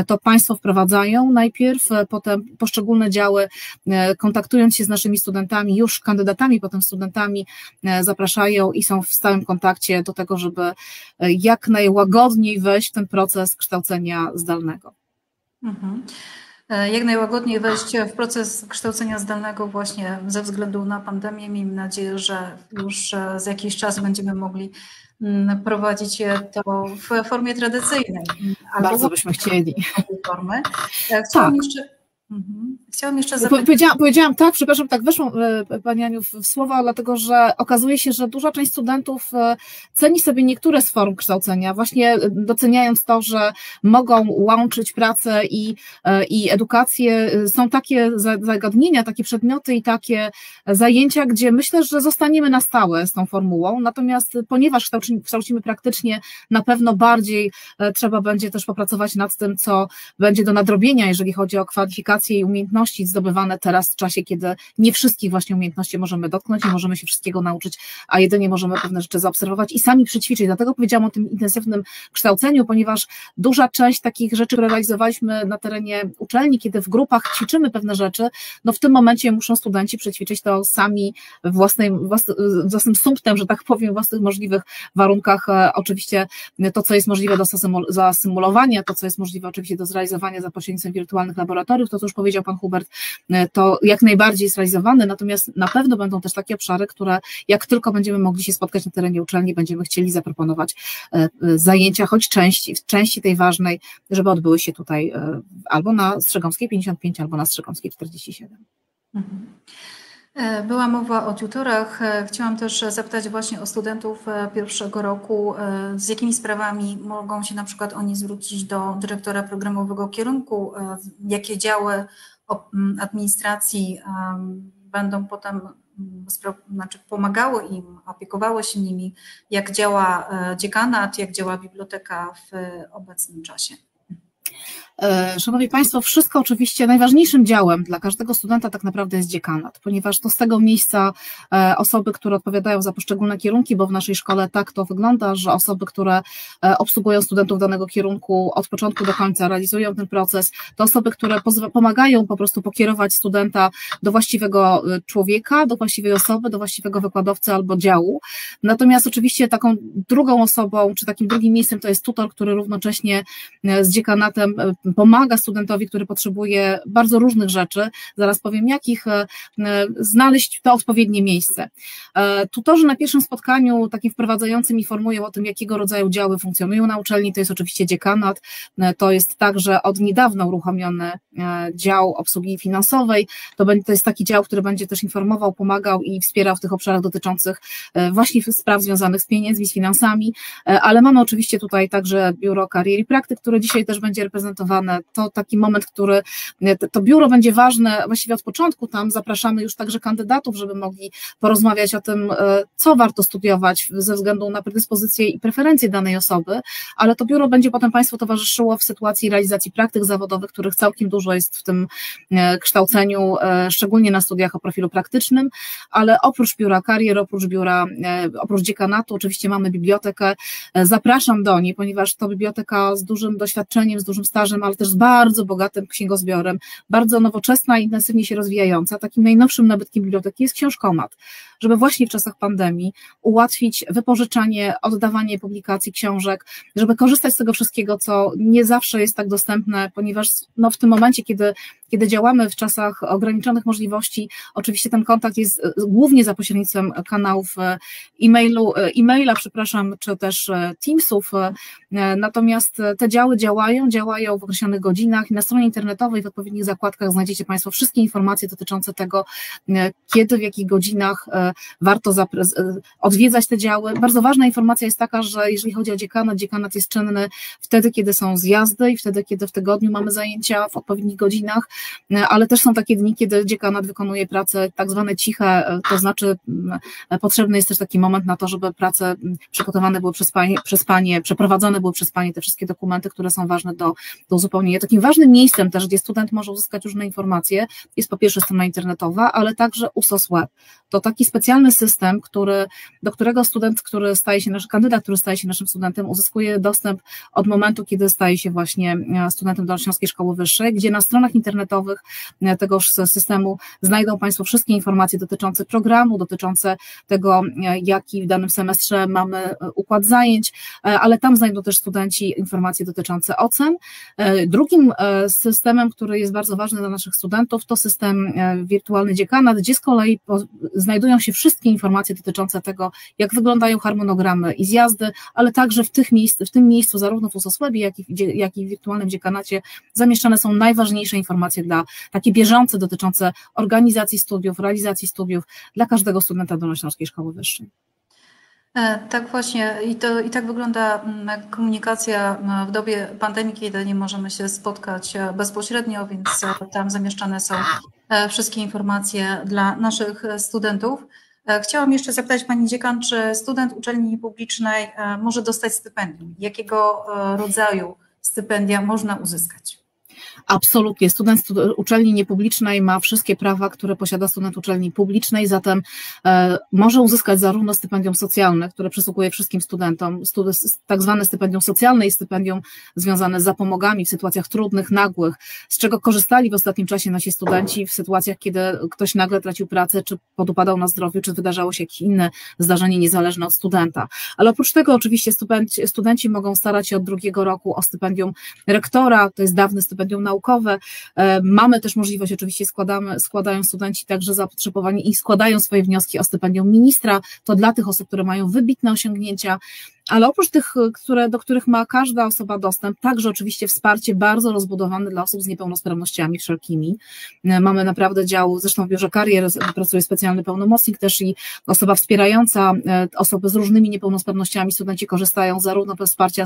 To Państwo wprowadzają najpierw, potem poszczególne działy, kontaktując się z naszymi studentami, już kandydatami, potem studentami, zapraszają i są w stałym kontakcie do tego, żeby jak najłagodniej wejść w ten proces kształcenia zdalnego. Mhm. E, jak najłagodniej wejść w proces kształcenia zdalnego właśnie ze względu na pandemię. Miejmy nadzieję, że już e, za jakiś czas będziemy mogli prowadzić to w formie tradycyjnej. Bardzo byśmy chcieli. Formy. E, chciałam tak. jeszcze Mhm. Chciałam jeszcze zapytać. Powiedziałam, powiedziałam tak, przepraszam, tak weszłam e, Pani Aniu w słowa, dlatego że okazuje się, że duża część studentów e, ceni sobie niektóre z form kształcenia, właśnie e, doceniając to, że mogą łączyć pracę i, i edukację. Są takie zagadnienia, takie przedmioty i takie zajęcia, gdzie myślę, że zostaniemy na stałe z tą formułą, natomiast ponieważ kształcimy praktycznie, na pewno bardziej trzeba będzie też popracować nad tym, co będzie do nadrobienia, jeżeli chodzi o kwalifikacje i umiejętności zdobywane teraz w czasie, kiedy nie wszystkich właśnie umiejętności możemy dotknąć, nie możemy się wszystkiego nauczyć, a jedynie możemy pewne rzeczy zaobserwować i sami przećwiczyć. Dlatego powiedziałam o tym intensywnym kształceniu, ponieważ duża część takich rzeczy, które realizowaliśmy na terenie uczelni, kiedy w grupach ćwiczymy pewne rzeczy, no w tym momencie muszą studenci przećwiczyć to sami własnym, własnym sumptem, że tak powiem, własnych możliwych warunkach. E, oczywiście to, co jest możliwe do zasymulowania, to, co jest możliwe oczywiście do zrealizowania za pośrednictwem wirtualnych laboratoriów, to, co już powiedział Pan Hubert, e, to jak najbardziej jest realizowane, natomiast na pewno będą też takie obszary, które jak tylko będziemy mogli się spotkać na terenie uczelni, będziemy chcieli zaproponować e, e, zajęcia, choć części, części tej ważnej, żeby odbyły się tutaj albo na Strzegomskiej 55, albo na Strzegomskiej 47. Mhm. Była mowa o tutorach. Chciałam też zapytać właśnie o studentów pierwszego roku, z jakimi sprawami mogą się na przykład oni zwrócić do dyrektora programowego kierunku, jakie działy administracji będą potem znaczy pomagały im, opiekowały się nimi, jak działa dziekanat, jak działa biblioteka w obecnym czasie. E, szanowni Państwo, wszystko oczywiście najważniejszym działem dla każdego studenta tak naprawdę jest dziekanat, ponieważ to z tego miejsca e, osoby, które odpowiadają za poszczególne kierunki, bo w naszej szkole tak to wygląda, że osoby, które e, obsługują studentów danego kierunku od początku do końca, realizują ten proces, to osoby, które pomagają po prostu pokierować studenta do właściwego człowieka, do właściwej osoby, do właściwego wykładowcy albo działu. Natomiast oczywiście taką drugą osobą, czy takim drugim miejscem to jest tutor, który równocześnie z dziekanatem pomaga studentowi, który potrzebuje bardzo różnych rzeczy, zaraz powiem jakich, e, e, znaleźć to odpowiednie miejsce. E, tutorzy na pierwszym spotkaniu takim wprowadzającym informują o tym, jakiego rodzaju działy funkcjonują na uczelni, to jest oczywiście dziekanat, to jest także od niedawna uruchomiony dział obsługi finansowej, to, to jest taki dział, który będzie też informował, pomagał i wspierał w tych obszarach dotyczących właśnie spraw związanych z pieniędzmi, z finansami, ale mamy oczywiście tutaj także biuro kariery i praktyk, które dzisiaj też będzie to taki moment, który to biuro będzie ważne właściwie od początku. Tam zapraszamy już także kandydatów, żeby mogli porozmawiać o tym, e, co warto studiować ze względu na predyspozycje i preferencje danej osoby, ale to biuro będzie potem Państwu towarzyszyło w sytuacji realizacji praktyk zawodowych, których całkiem dużo jest w tym e, kształceniu, e, szczególnie na studiach o profilu praktycznym, ale oprócz biura karier, oprócz biura, oprócz dziekanatu, oczywiście mamy bibliotekę. Zapraszam do niej, ponieważ to biblioteka z dużym doświadczeniem, z dużym stażem, ale też z bardzo bogatym księgozbiorem, bardzo nowoczesna i intensywnie się rozwijająca. Takim najnowszym nabytkiem biblioteki jest książkomat, żeby właśnie w czasach pandemii ułatwić wypożyczanie, oddawanie publikacji książek, żeby korzystać z tego wszystkiego, co nie zawsze jest tak dostępne, ponieważ no, w tym momencie, kiedy, kiedy działamy w czasach ograniczonych możliwości, oczywiście ten kontakt jest e, głównie za pośrednictwem kanałów e, e-mailu, e, e-maila, przepraszam, czy też Teamsów, natomiast te działy działają, działają w okresie określonych godzinach. Na stronie internetowej w odpowiednich zakładkach znajdziecie Państwo wszystkie informacje dotyczące tego, kiedy, w jakich godzinach warto odwiedzać te działy. Bardzo ważna informacja jest taka, że jeżeli chodzi o dziekanat, dziekanat jest czynny wtedy, kiedy są zjazdy i wtedy, kiedy w tygodniu mamy zajęcia w odpowiednich godzinach, ale też są takie dni, kiedy dziekanat wykonuje pracę tak zwane ciche, to znaczy potrzebny jest też taki moment na to, żeby prace przygotowane były przez panie, przez panie przeprowadzone były przez panie te wszystkie dokumenty, które są ważne do, do uzupełnienia. Takim ważnym miejscem też, gdzie student może uzyskać różne informacje, jest po pierwsze strona internetowa, ale także USOS Web. To taki specjalny system, który, do którego student, który staje się nasz kandydat, który staje się naszym studentem, uzyskuje dostęp od momentu, kiedy staje się właśnie e, studentem Dolnośląskiej Szkoły Wyższej, gdzie na stronach internetowych e, tegoż systemu znajdą Państwo wszystkie informacje dotyczące programu, dotyczące tego, e, jaki w danym semestrze mamy układ zajęć, ale tam znajdą też studenci informacje dotyczące ocen. Drugim systemem, który jest bardzo ważny dla naszych studentów, to system wirtualny dziekanat, gdzie z kolei znajdują się wszystkie informacje dotyczące tego, jak wyglądają harmonogramy i zjazdy, ale także w, tych miejsc, w tym miejscu, zarówno w USOSłebie, jak i, w, jak i w wirtualnym dziekanacie, zamieszczane są najważniejsze informacje dla takie bieżące dotyczące organizacji studiów, realizacji studiów dla każdego studenta Dolnośląskiej Szkoły Wyższej. E, tak właśnie i, to, i tak wygląda mm, komunikacja w dobie pandemii, kiedy nie możemy się spotkać e, bezpośrednio, więc e, tam zamieszczane są wszystkie informacje dla naszych studentów. Chciałam jeszcze zapytać Pani Dziekan, czy student uczelni publicznej może dostać stypendium? Jakiego rodzaju stypendia można uzyskać? Absolutnie. Student uczelni niepublicznej ma wszystkie prawa, które posiada student uczelni publicznej, zatem e, może uzyskać zarówno stypendium socjalne, które przysługuje wszystkim studentom, tak zwane stypendium socjalne i stypendium związane z zapomogami w sytuacjach trudnych, nagłych, z czego korzystali w ostatnim czasie nasi studenci w sytuacjach, kiedy ktoś nagle tracił pracę, czy podupadał na zdrowiu, czy wydarzało się jakieś inne zdarzenie niezależne od studenta. Ale oprócz tego oczywiście studenci, mogą starać się od drugiego roku o stypendium rektora, to jest dawne stypendium naukowe. E, mamy też możliwość, oczywiście składamy, składają studenci także zapotrzebowanie i składają swoje wnioski o stypendium ministra. To dla tych osób, które mają wybitne osiągnięcia, ale oprócz tych, które, do których ma każda osoba dostęp, także oczywiście wsparcie bardzo rozbudowane dla osób z niepełnosprawnościami wszelkimi. E, mamy naprawdę dział, zresztą w biurze karier pracuje specjalny pełnomocnik też i osoba wspierająca e, osoby z różnymi niepełnosprawnościami. Studenci korzystają zarówno ze wsparcia,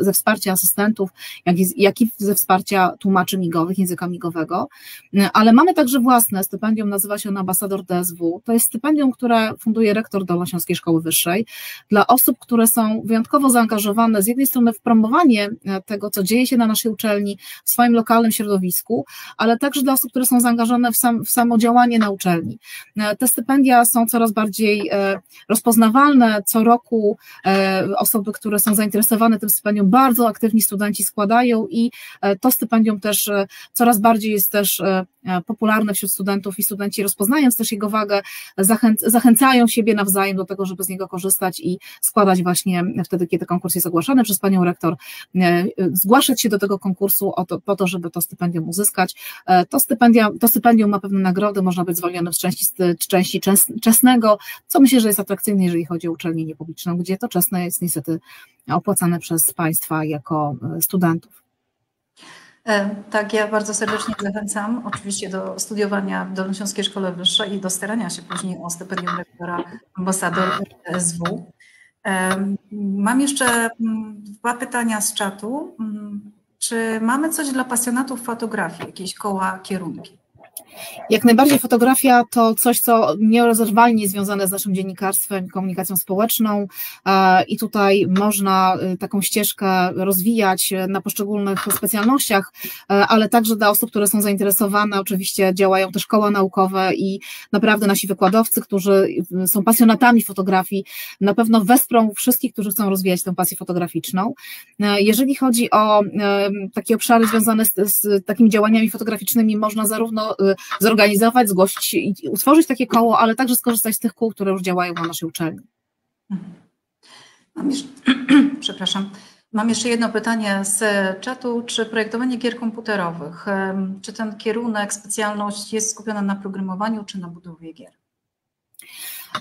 ze wsparcia asystentów, jak i, jak i ze wsparcia tłumaczy migowych, języka migowego. E, ale mamy także własne stypendium, nazywa się on ambasador DSW. To jest stypendium, które funduje rektor Dolnośląskiej Szkoły Wyższej dla osób, które są wyjątkowo zaangażowane z jednej strony w promowanie e, tego, co dzieje się na naszej uczelni w swoim lokalnym środowisku, ale także dla osób, które są zaangażowane w, sam, w samo działanie na uczelni. E, te stypendia są coraz bardziej e, rozpoznawalne. Co roku osoby, które są zainteresowane tym stypendium, bardzo aktywni studenci składają i to stypendium też coraz bardziej jest też popularne wśród studentów i studenci rozpoznając też jego wagę, zachęcają siebie nawzajem do tego, żeby z niego korzystać i składać właśnie wtedy, kiedy konkurs jest ogłaszany przez panią rektor, e, zgłaszać się do tego konkursu to, po to, żeby to stypendium uzyskać. E, to, stypendium, to stypendium ma pewne nagrody, można być zwolnionym z części, z części czesnego, co myślę, że jest atrakcyjne, jeżeli chodzi o uczelnię niepubliczną, gdzie to czesne jest niestety opłacane przez państwa jako e, studentów. Tak, ja bardzo serdecznie zachęcam oczywiście do studiowania w Dolnośląskiej Szkole Wyższej i do starania się później o stypendium rektora ambasador SW. Mam jeszcze mm, dwa pytania z czatu. Mm, czy mamy coś dla pasjonatów fotografii, jakieś koła, kierunki? Jak najbardziej fotografia to coś, co nierozerwalnie związane z naszym dziennikarstwem, komunikacją społeczną e, i tutaj można e, taką ścieżkę rozwijać na poszczególnych specjalnościach, e, ale także dla osób, które są zainteresowane, oczywiście działają też koła naukowe i naprawdę nasi wykładowcy, którzy są pasjonatami fotografii, na pewno wesprą wszystkich, którzy chcą rozwijać tę pasję fotograficzną. Jeżeli chodzi o takie obszary związane z, z takimi działaniami fotograficznymi, można zarówno zorganizować, zgłosić i utworzyć takie koło, ale także skorzystać z tych kół, które już działają na naszej uczelni. Mam jeszcze, <clears throat> przepraszam. Mam jeszcze jedno pytanie z czatu. Czy projektowanie gier komputerowych, czy ten kierunek, specjalność jest skupiona na programowaniu, czy na budowie gier?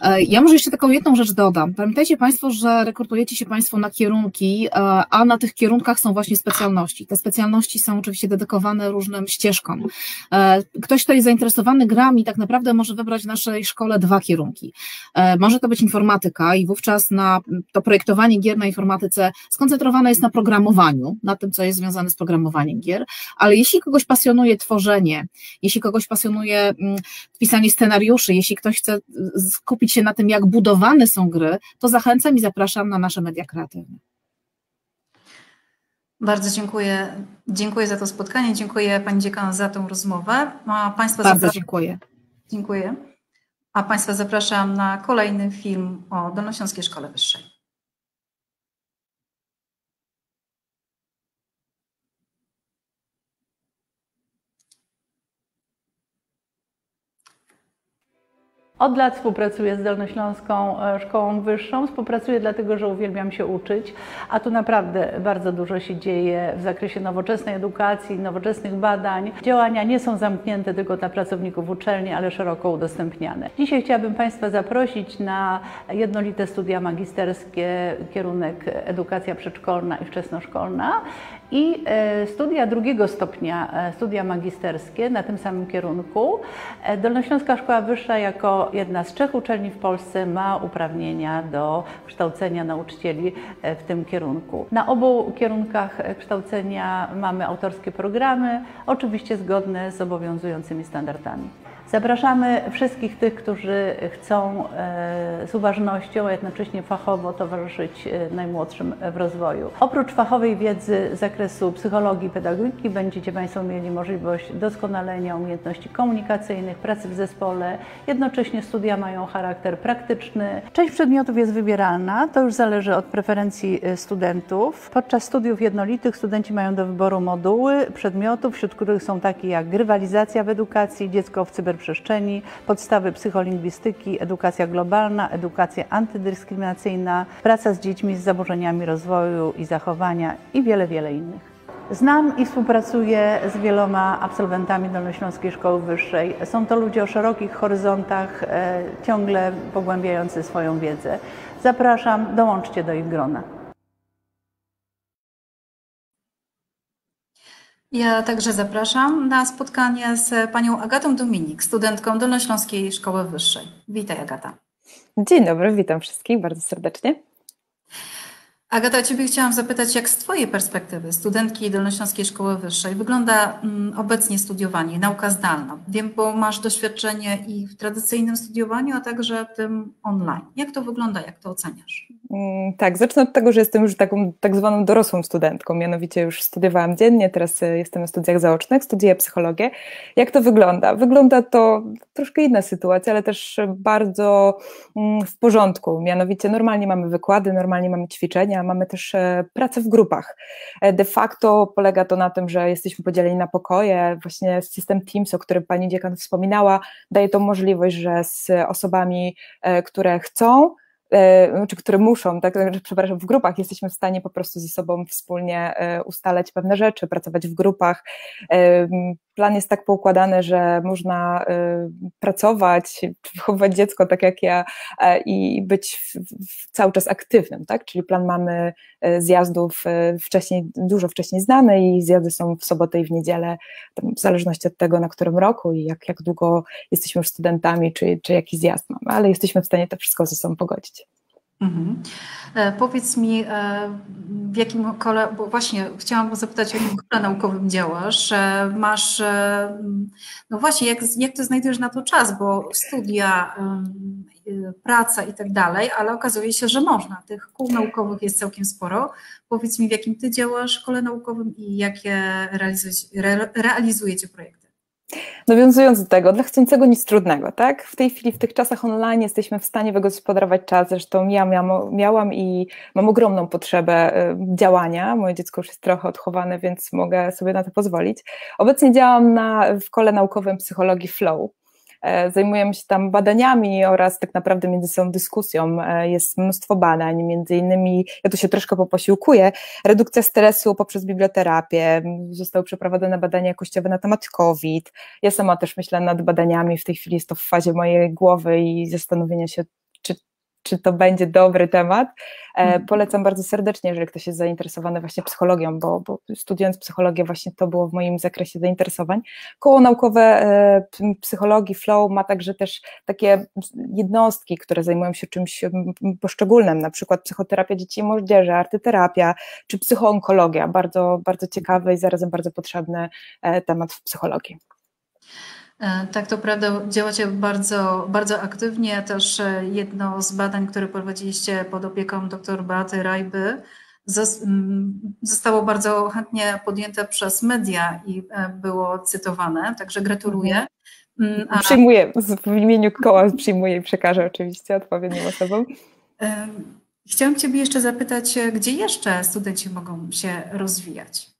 E, ja może jeszcze taką jedną rzecz dodam. Pamiętajcie Państwo, że rekrutujecie się Państwo na kierunki, e, a na tych kierunkach są właśnie specjalności. Te specjalności są oczywiście dedykowane różnym ścieżkom. E, ktoś, kto jest zainteresowany grami, tak naprawdę może wybrać w naszej szkole dwa kierunki. Może to być informatyka i wówczas na to projektowanie gier na informatyce skoncentrowane jest na programowaniu, na tym, co jest związane z programowaniem gier, ale jeśli kogoś pasjonuje tworzenie, jeśli kogoś pasjonuje mm, pisanie scenariuszy, jeśli ktoś chce skupić się na tym, jak budowane są gry, to zachęcam i zapraszam na nasze media kreatywne. Bardzo dziękuję. Dziękuję za to spotkanie. Dziękuję Pani Dziekan za tą rozmowę. A Państwa Bardzo zapraszam... dziękuję. Dziękuję. A Państwa zapraszam na kolejny film o Dolnośląskiej Szkole Wyższej. Od lat współpracuję z Dolnośląską e, Szkołą Wyższą. Współpracuję dlatego, że uwielbiam się uczyć, a tu naprawdę bardzo dużo się dzieje w zakresie nowoczesnej edukacji, nowoczesnych badań. Działania nie są zamknięte tylko dla pracowników uczelni, ale szeroko udostępniane. Dzisiaj chciałabym Państwa zaprosić na jednolite studia magisterskie, kierunek edukacja przedszkolna i wczesnoszkolna i e, studia drugiego stopnia, e, studia magisterskie na tym samym kierunku. Dolnośląska Szkoła Wyższa jako jedna z trzech uczelni w Polsce ma uprawnienia do kształcenia nauczycieli e, w tym kierunku. Na obu kierunkach kształcenia mamy autorskie programy, oczywiście zgodne z obowiązującymi standardami. Zapraszamy wszystkich tych, którzy chcą e, z uważnością, a jednocześnie fachowo towarzyszyć e, najmłodszym w rozwoju. Oprócz fachowej wiedzy z zakresu psychologii i pedagogiki będziecie Państwo mieli możliwość doskonalenia umiejętności komunikacyjnych, pracy w zespole. Jednocześnie studia mają charakter praktyczny. Część przedmiotów jest wybieralna, to już zależy od preferencji e, studentów. Podczas studiów jednolitych studenci mają do wyboru moduły przedmiotów, wśród których są takie jak grywalizacja w edukacji, dziecko w cyberprzestrzeni, przestrzeni, podstawy psycholingwistyki, edukacja globalna, edukacja antydyskryminacyjna, praca z dziećmi z zaburzeniami rozwoju i zachowania i wiele, wiele innych. Znam i współpracuję z wieloma absolwentami Dolnośląskiej Szkoły Wyższej. Są to ludzie o szerokich horyzontach, e, ciągle pogłębiający swoją wiedzę. Zapraszam, dołączcie do ich grona. Ja także zapraszam na spotkanie z panią Agatą Dominik, studentką Dolnośląskiej Szkoły Wyższej. Witaj Agata. Dzień dobry, witam wszystkich bardzo serdecznie. Agata, Ciebie chciałam zapytać, jak z Twojej perspektywy studentki Dolnośląskiej Szkoły Wyższej wygląda mm, obecnie studiowanie, nauka zdalna? Wiem, bo masz doświadczenie i w tradycyjnym studiowaniu, a także tym online. Jak to wygląda, jak to oceniasz? Mm, tak, zacznę od tego, że jestem już taką tak zwaną dorosłą studentką, mianowicie już studiowałam dziennie, teraz e, jestem na studiach zaocznych, studiuję psychologię. Jak to wygląda? Wygląda to troszkę inna sytuacja, ale też bardzo mm, w porządku, mianowicie normalnie mamy wykłady, normalnie mamy ćwiczenia, mamy też e, pracę w grupach. E, de facto polega to na tym, że jesteśmy podzieleni na pokoje, właśnie system Teams, o którym pani dziekan wspominała, daje to możliwość, że z osobami, które chcą, E, czy które muszą, tak, przepraszam, w grupach jesteśmy w stanie po prostu ze sobą wspólnie e, ustalać pewne rzeczy, pracować w grupach. E, plan jest tak poukładany, że można pracować, wychowywać dziecko tak jak ja i być cały czas aktywnym, tak? Czyli plan mamy zjazdów wcześniej, dużo wcześniej znany i zjazdy są w sobotę i w niedzielę, w zależności od tego, na którym roku i jak, jak długo jesteśmy już studentami, czy, czy jaki zjazd mamy, ale jesteśmy w stanie to wszystko ze sobą pogodzić. Mhm. E, powiedz mi, e, w jakim kole, bo właśnie chciałam zapytać, w jakim kole naukowym działasz. E, masz, no właśnie, jak, jak ty znajdujesz na to czas, bo studia, praca i tak dalej, ale okazuje się, że można. Tych kół naukowych jest całkiem sporo. Powiedz mi, w jakim ty działasz w kole naukowym i jakie realizujecie, realizujecie projekty? Nawiązując do tego, dla chcącego nic trudnego, tak? W tej chwili, w tych czasach online jesteśmy w stanie wygospodarować czas, zresztą ja miałam, miałam i mam ogromną potrzebę y, działania, moje dziecko już jest trochę odchowane, więc mogę sobie na to pozwolić. Obecnie działam na, w kole naukowym psychologii Flow, zajmujemy się tam badaniami oraz tak naprawdę między sobą dyskusją. E, jest mnóstwo badań, między innymi, ja tu się troszkę poposiłkuję, redukcja stresu poprzez biblioterapię, zostały przeprowadzone badania jakościowe na temat COVID. Ja sama też myślę nad badaniami, w tej chwili jest to w fazie mojej głowy i zastanowienia się, czy to będzie dobry temat. E, polecam bardzo serdecznie, jeżeli ktoś jest zainteresowany właśnie psychologią, bo, bo studiując psychologię właśnie to było w moim zakresie zainteresowań. Koło naukowe e, psychologii Flow ma także też takie jednostki, które zajmują się czymś poszczególnym, na przykład psychoterapia dzieci i młodzieży, artyterapia czy psychoonkologia, bardzo, bardzo ciekawy i zarazem bardzo potrzebny e, temat w psychologii. Tak, to prawda, działacie bardzo, bardzo aktywnie. Też jedno z badań, które prowadziliście pod opieką dr Beaty Rajby, zostało bardzo chętnie podjęte przez media i było cytowane, także gratuluję. A... Przyjmuję, w imieniu koła przyjmuję i przekażę oczywiście odpowiednim osobom. Chciałam Ciebie jeszcze zapytać, gdzie jeszcze studenci mogą się rozwijać?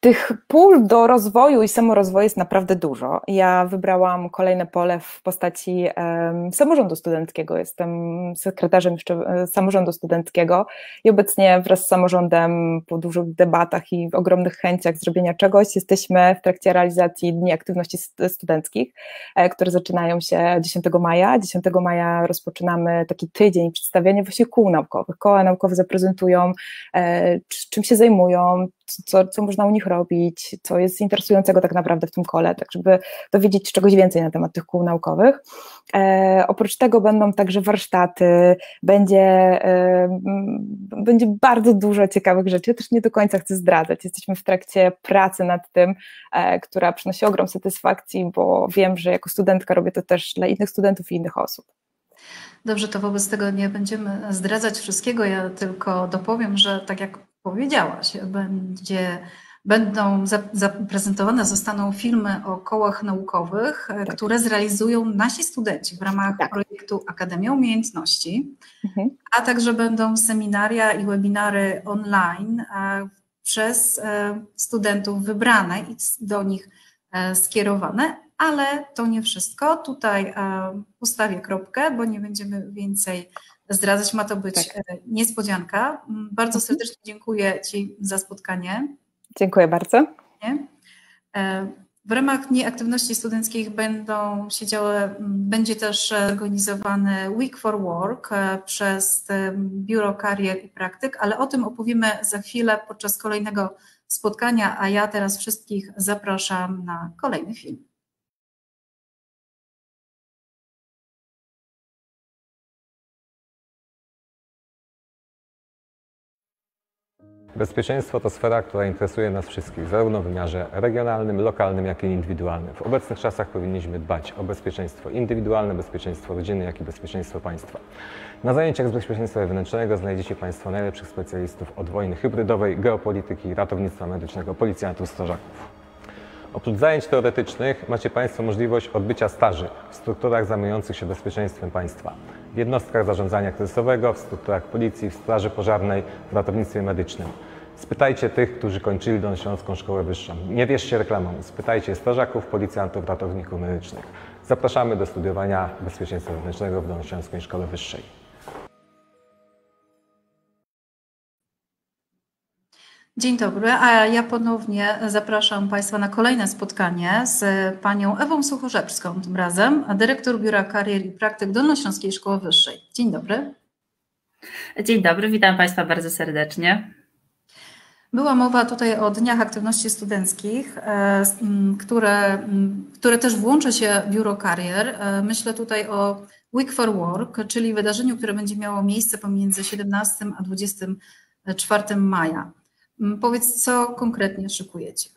Tych pól do rozwoju i samorozwoju jest naprawdę dużo. Ja wybrałam kolejne pole w postaci um, samorządu studenckiego. Jestem sekretarzem jeszcze e, samorządu studenckiego i obecnie wraz z samorządem po dużych debatach i ogromnych chęciach zrobienia czegoś jesteśmy w trakcie realizacji Dni Aktywności Studenckich, e, które zaczynają się 10 maja. 10 maja rozpoczynamy taki tydzień przedstawiania właśnie kół naukowych. Koła naukowe zaprezentują, e, czym się zajmują, co, co można u nich robić, co jest interesującego tak naprawdę w tym kole, tak żeby dowiedzieć czegoś więcej na temat tych kół naukowych. E, oprócz tego będą także warsztaty, będzie, e, będzie bardzo dużo ciekawych rzeczy. Ja też nie do końca chcę zdradzać. Jesteśmy w trakcie pracy nad tym, e, która przynosi ogrom satysfakcji, bo wiem, że jako studentka robię to też dla innych studentów i innych osób. Dobrze, to wobec tego nie będziemy zdradzać wszystkiego. Ja tylko dopowiem, że tak jak powiedziałaś, będzie, będą zaprezentowane zostaną filmy o kołach naukowych, e, tak. które zrealizują nasi studenci w ramach tak. projektu Akademia Umiejętności, mhm. a także będą seminaria i webinary online e, przez e, studentów wybrane i do nich skierowane, ale to nie wszystko. Tutaj ustawię kropkę, bo nie będziemy więcej zdradzać. Ma to być tak. E, niespodzianka. Mm, bardzo mhm. serdecznie dziękuję Ci za spotkanie. Dziękuję bardzo. E, w ramach Dni Aktywności Studenckich będą się działy, będzie też organizowany Week for Work e, przez Biuro Karier i Praktyk, ale o tym opowiemy za chwilę podczas kolejnego spotkania, a ja teraz wszystkich zapraszam na kolejny film. Bezpieczeństwo to sfera, która interesuje nas wszystkich, zarówno w wymiarze regionalnym, lokalnym, jak i indywidualnym. W obecnych czasach powinniśmy dbać o bezpieczeństwo indywidualne, bezpieczeństwo rodziny, jak i bezpieczeństwo państwa. Na zajęciach z bezpieczeństwa wewnętrznego znajdziecie Państwo najlepszych specjalistów od wojny hybrydowej, geopolityki, ratownictwa medycznego, policjantów, strażaków. Oprócz zajęć teoretycznych macie Państwo możliwość odbycia staży w strukturach zajmujących się bezpieczeństwem państwa, w jednostkach zarządzania kryzysowego, w strukturach policji, w straży pożarnej, w ratownictwie medycznym. Spytajcie tych, którzy kończyli Dolnośląską Szkołę Wyższą. Nie wierzcie reklamom. Spytajcie strażaków, policjantów, ratowników medycznych. Zapraszamy do studiowania bezpieczeństwa wewnętrznego w Dolnośląskiej Szkole Wyższej. Dzień dobry, a ja ponownie zapraszam Państwa na kolejne spotkanie z panią Ewą Suchorzewską, tym razem dyrektor Biura Karier i Praktyk Dolnośląskiej Szkoły Wyższej. Dzień dobry. Dzień dobry, witam Państwa bardzo serdecznie. Była mowa tutaj o dniach aktywności studenckich, e, które, które też włączy się Biuro Karier. E, myślę tutaj o Week for Work, czyli wydarzeniu, które będzie miało miejsce pomiędzy 17 a 24 maja. Powiedz, co konkretnie szykujecie?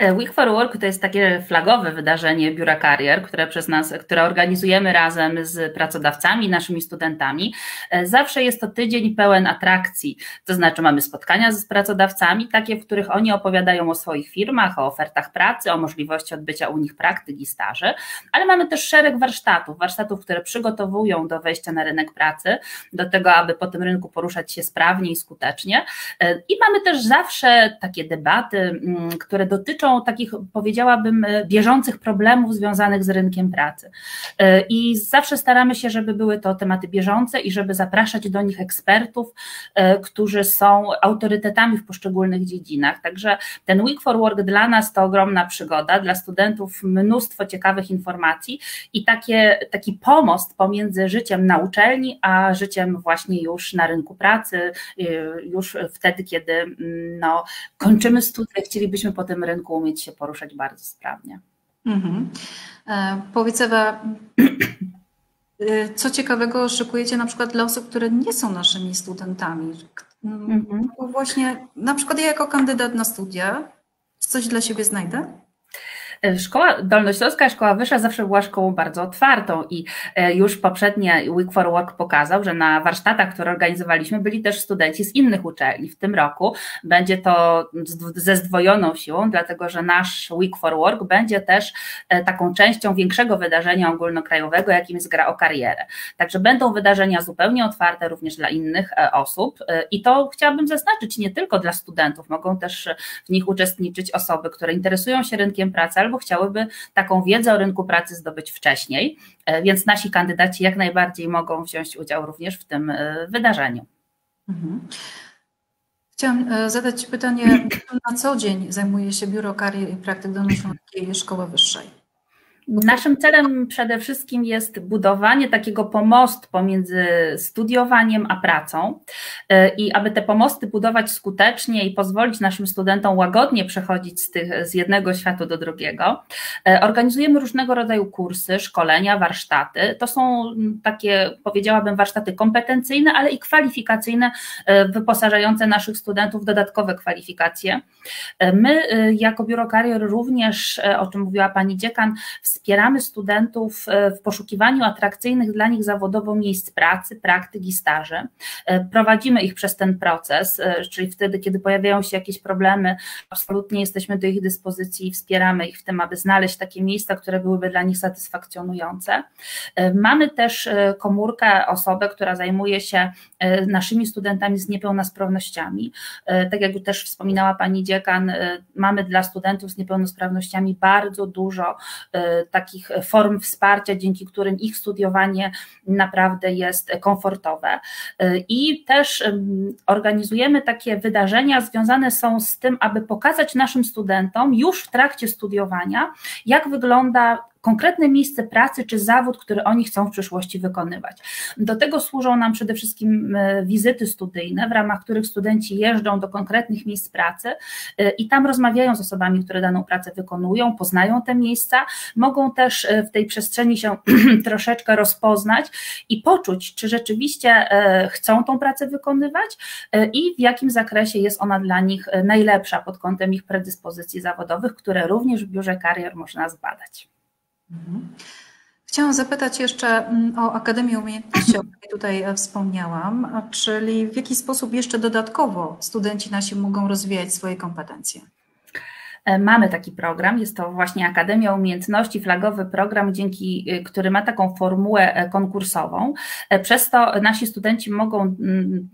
E, Week for Work to jest takie flagowe wydarzenie Biura Karier, które przez nas, które organizujemy razem z pracodawcami, naszymi studentami. E, zawsze jest to tydzień pełen atrakcji, to znaczy mamy spotkania z pracodawcami, takie, w których oni opowiadają o swoich firmach, o ofertach pracy, o możliwości odbycia u nich praktyk i staży, ale mamy też szereg warsztatów, warsztatów, które przygotowują do wejścia na rynek pracy, do tego, aby po tym rynku poruszać się sprawnie i skutecznie. E, I mamy też zawsze takie debaty, które dotyczą takich, powiedziałabym, bieżących problemów związanych z rynkiem pracy. I zawsze staramy się, żeby były to tematy bieżące i żeby zapraszać do nich ekspertów, którzy są autorytetami w poszczególnych dziedzinach. Także ten Week for Work dla nas to ogromna przygoda, dla studentów mnóstwo ciekawych informacji i takie, taki pomost pomiędzy życiem na uczelni, a życiem właśnie już na rynku pracy, już wtedy, kiedy mm, no, kończymy studia, chcielibyśmy po tym rynku umieć się poruszać bardzo sprawnie. Mhm. E, powiedz Ewa, <clears throat> e, co ciekawego szykujecie na przykład dla osób, które nie są naszymi studentami? Mhm. Właśnie na przykład ja jako kandydat na studia coś dla siebie znajdę? Szkoła Dolnośląska Szkoła Wyższa zawsze była szkołą bardzo otwartą i e, już poprzednie Week for Work pokazał, że na warsztatach, które organizowaliśmy, byli też studenci z innych uczelni. W tym roku będzie to ze zdwojoną siłą, dlatego że nasz Week for Work będzie też e, taką częścią większego wydarzenia ogólnokrajowego, jakim jest gra o karierę. Także będą wydarzenia zupełnie otwarte również dla innych e, osób i to chciałabym zaznaczyć nie tylko dla studentów, mogą też w nich uczestniczyć osoby, które interesują się rynkiem pracy, albo chciałyby taką wiedzę o rynku pracy zdobyć wcześniej, e, więc nasi kandydaci jak najbardziej mogą wziąć udział również w tym e, wydarzeniu. Mhm. Chciałam e, zadać pytanie, <clears throat> na co dzień zajmuje się Biuro Karier i Praktyk Dolnośląskiej Szkoły Wyższej? Naszym celem przede wszystkim jest budowanie takiego pomostu pomiędzy studiowaniem a pracą e, i aby te pomosty budować skutecznie i pozwolić naszym studentom łagodnie przechodzić z, tych, z jednego światu do drugiego, e, organizujemy różnego rodzaju kursy, szkolenia, warsztaty. To są takie, powiedziałabym, warsztaty kompetencyjne, ale i kwalifikacyjne, e, wyposażające naszych studentów w dodatkowe kwalifikacje. My jako Biuro Karier również, o czym mówiła Pani Dziekan, studentów e, w poszukiwaniu atrakcyjnych dla nich zawodowo miejsc pracy, praktyk i staży. E, prowadzimy ich przez ten proces, e, czyli wtedy, kiedy pojawiają się jakieś problemy, absolutnie jesteśmy do ich dyspozycji i wspieramy ich w tym, aby znaleźć takie miejsca, które byłyby dla nich satysfakcjonujące. Mamy też komórkę, osobę, która zajmuje się naszymi studentami z niepełnosprawnościami. Tak jak też wspominała Pani Dziekan, mamy dla studentów z niepełnosprawnościami bardzo dużo takich form wsparcia, dzięki którym ich studiowanie naprawdę jest komfortowe. I też organizujemy takie wydarzenia związane są z tym, aby pokazać naszym studentom już w trakcie studiowania, jak wygląda konkretne miejsce pracy czy zawód, który oni chcą w przyszłości wykonywać. Do tego służą nam przede wszystkim e, wizyty studyjne, w ramach których studenci jeżdżą do konkretnych miejsc pracy e, i tam rozmawiają z osobami, które daną pracę wykonują, poznają te miejsca, mogą też e, w tej przestrzeni się <clears throat> troszeczkę rozpoznać i poczuć, czy rzeczywiście chcą tą pracę wykonywać i w jakim zakresie jest ona dla nich najlepsza pod kątem ich predyspozycji zawodowych, które również w biurze karier można zbadać. Mhm. Chciałam zapytać jeszcze mm, o Akademię Umiejętności, o której tutaj e, wspomniałam, czyli w jaki sposób jeszcze dodatkowo studenci nasi mogą rozwijać swoje kompetencje? E, mamy taki program, jest to właśnie Akademia Umiejętności, flagowy program, dzięki y, który ma taką formułę e, konkursową. E, przez to nasi studenci mogą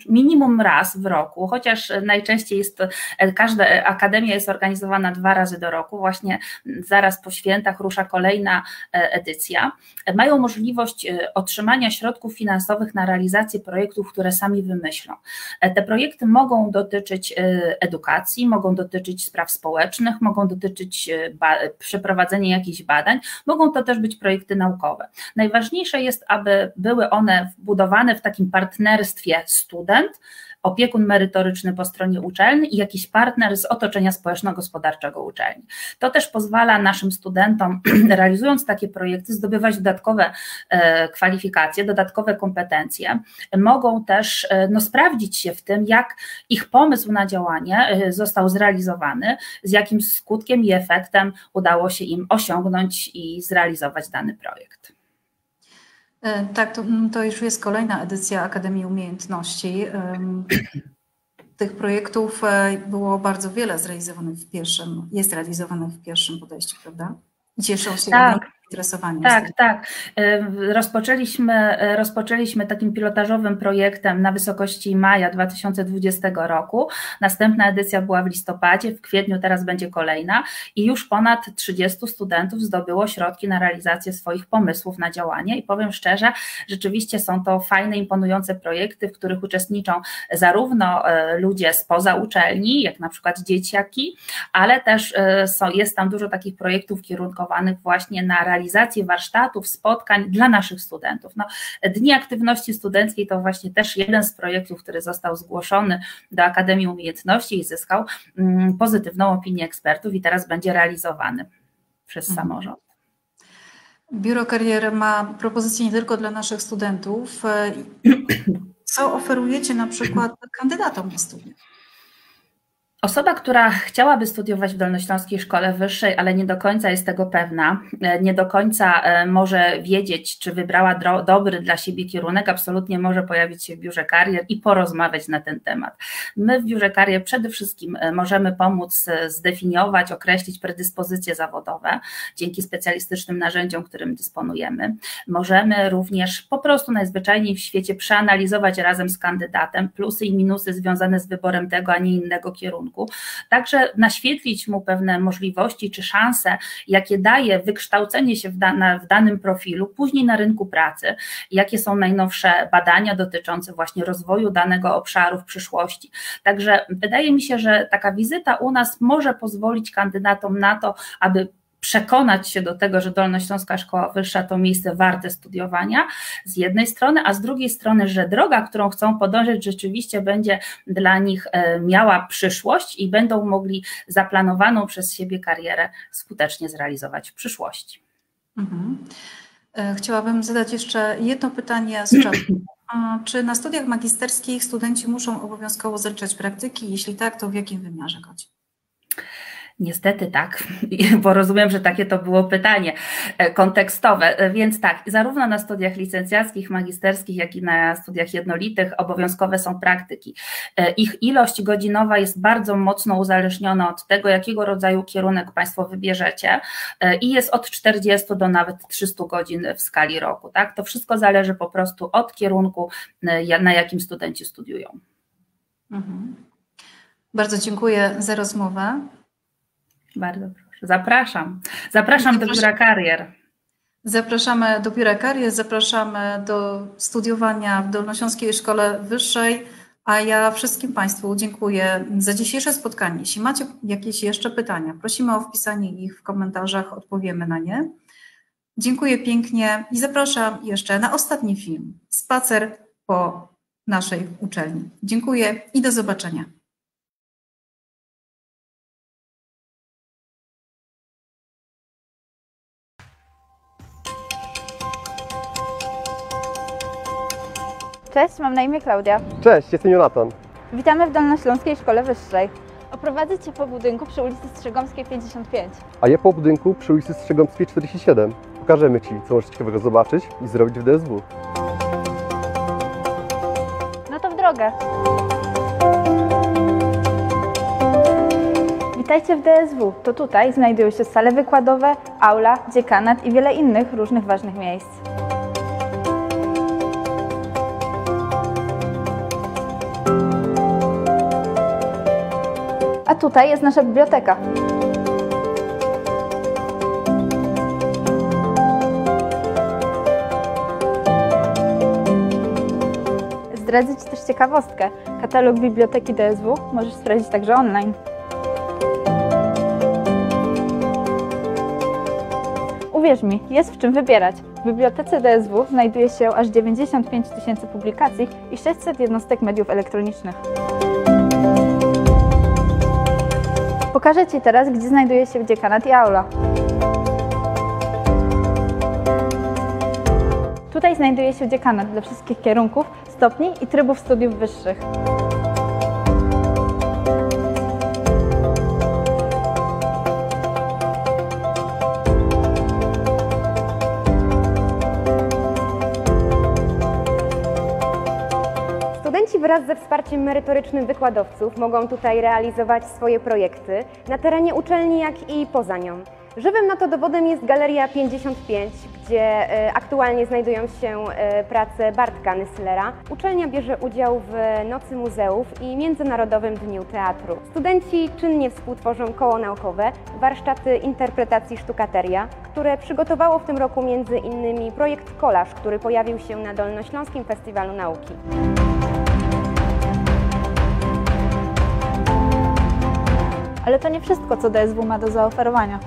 minimum raz w roku, chociaż najczęściej jest to, każda akademia jest organizowana dwa razy do roku, właśnie zaraz po świętach rusza kolejna edycja. Mają możliwość otrzymania środków finansowych na realizację projektów, które sami wymyślą. Te projekty mogą dotyczyć edukacji, mogą dotyczyć spraw społecznych, mogą dotyczyć e, przeprowadzenia jakichś badań, mogą to też być projekty naukowe. Najważniejsze jest, aby były one wbudowane w takim partnerstwie student, opiekun merytoryczny po stronie uczelni i jakiś partner z otoczenia społeczno-gospodarczego uczelni. To też pozwala naszym studentom, <clears throat> realizując takie projekty, zdobywać dodatkowe e, kwalifikacje, dodatkowe kompetencje. Mogą też e, no, sprawdzić się w tym, jak ich pomysł na działanie e, został zrealizowany, z jakim skutkiem i efektem udało się im osiągnąć i zrealizować dany projekt. E, tak, to, mm, to już jest kolejna edycja Akademii Umiejętności. <clears throat> Tych projektów e, było bardzo wiele zrealizowanych w pierwszym, jest realizowanych w pierwszym podejściu, prawda? Cieszą się. Tak. Zainteresowanie. Tak, tak. Rozpoczęliśmy, rozpoczęliśmy takim pilotażowym projektem na wysokości maja 2020 roku. Następna edycja była w listopadzie, w kwietniu teraz będzie kolejna i już ponad 30 studentów zdobyło środki na realizację swoich pomysłów na działanie i powiem szczerze, rzeczywiście są to fajne, imponujące projekty, w których uczestniczą zarówno ludzie spoza uczelni, jak na przykład dzieciaki, ale też są, jest tam dużo takich projektów kierunkowanych właśnie na realizację warsztatów, spotkań dla naszych studentów. No, Dni Aktywności Studenckiej to właśnie też jeden z projektów, który został zgłoszony do Akademii Umiejętności i zyskał mm, pozytywną opinię ekspertów i teraz będzie realizowany przez Mhm. samorząd. Biuro Kariery ma propozycje nie tylko dla naszych studentów. <clears throat> Co oferujecie na przykład kandydatom na studia? Osoba, która chciałaby studiować w Dolnośląskiej Szkole Wyższej, ale nie do końca jest tego pewna, e, nie do końca e, może wiedzieć, czy wybrała dobry dla siebie kierunek, absolutnie może pojawić się w biurze karier i porozmawiać na ten temat. My w biurze karier przede wszystkim e, możemy pomóc zdefiniować, określić predyspozycje zawodowe dzięki specjalistycznym narzędziom, którym dysponujemy. Możemy również po prostu najzwyczajniej w świecie przeanalizować razem z kandydatem plusy i minusy związane z wyborem tego, a nie innego kierunku. Także naświetlić mu pewne możliwości czy szanse, jakie daje wykształcenie się w, dana, w danym profilu, później na rynku pracy, jakie są najnowsze badania dotyczące właśnie rozwoju danego obszaru w przyszłości. Także wydaje mi się, że taka wizyta u nas może pozwolić kandydatom na to, aby przekonać się do tego, że Dolnośląska Szkoła Wyższa to miejsce warte studiowania z jednej strony, a z drugiej strony, że droga, którą chcą podążyć, rzeczywiście będzie dla nich e, miała przyszłość i będą mogli zaplanowaną przez siebie karierę skutecznie zrealizować w przyszłości. Mhm. E, Chciałabym zadać jeszcze jedno pytanie z czatu. Czy na studiach magisterskich studenci muszą obowiązkowo zaliczać praktyki? Jeśli tak, to w jakim wymiarze godzin? Niestety tak, <laughs> bo rozumiem, że takie to było pytanie e, kontekstowe. E, Więc tak, zarówno na studiach licencjackich, magisterskich, jak i na studiach jednolitych obowiązkowe są praktyki. E, Ich ilość godzinowa jest bardzo mocno uzależniona od tego, jakiego rodzaju kierunek Państwo wybierzecie i jest od 40 do nawet 300 godzin w skali roku. Tak? To wszystko zależy po prostu od kierunku, na jakim studenci studiują. Mhm. Bardzo dziękuję za rozmowę. Bardzo proszę. Zapraszam. Zapraszam do biura karier. Zapraszamy do Biura Karier, zapraszamy do studiowania w Dolnośląskiej Szkole Wyższej, a ja wszystkim Państwu dziękuję za dzisiejsze spotkanie. Jeśli macie jakieś jeszcze pytania, prosimy o wpisanie ich w komentarzach, odpowiemy na nie. Dziękuję pięknie i zapraszam jeszcze na ostatni film, spacer po naszej uczelni. Dziękuję i do zobaczenia. Cześć, mam na imię Klaudia. Cześć, jestem Jonatan. Witamy w Dolnośląskiej Szkole Wyższej. Oprowadzę Cię po budynku przy ulicy Strzegomskiej 55. A ja po budynku przy ulicy Strzegomskiej 47. Pokażemy Ci, co możesz ciekawego zobaczyć i zrobić w DSW. No to w drogę. Witajcie w DSW. To tutaj znajdują się sale wykładowe, aula, dziekanat i wiele innych różnych ważnych miejsc. Tutaj jest nasza biblioteka. Zdradzę Ci też ciekawostkę. Katalog biblioteki DSW możesz sprawdzić także online. Uwierz mi, jest w czym wybierać. W bibliotece DSW znajduje się aż 95 tysięcy publikacji i 600 jednostek mediów elektronicznych. Pokażę Ci teraz, gdzie znajduje się dziekanat i aula. Tutaj znajduje się dziekanat dla wszystkich kierunków, stopni i trybów studiów wyższych. Studenci wraz ze wsparciem merytorycznym wykładowców mogą tutaj realizować swoje projekty na terenie uczelni, jak i poza nią. Żywym na to dowodem jest Galeria 55, gdzie e, aktualnie znajdują się e, prace Bartka Nyslera. Uczelnia bierze udział w Nocy Muzeów i Międzynarodowym Dniu Teatru. Studenci czynnie współtworzą koło naukowe, warsztaty interpretacji sztukateria, które przygotowało w tym roku między innymi projekt Kolaż, który pojawił się na Dolnośląskim Festiwalu Nauki. Ale to nie wszystko, co DSW ma do zaoferowania.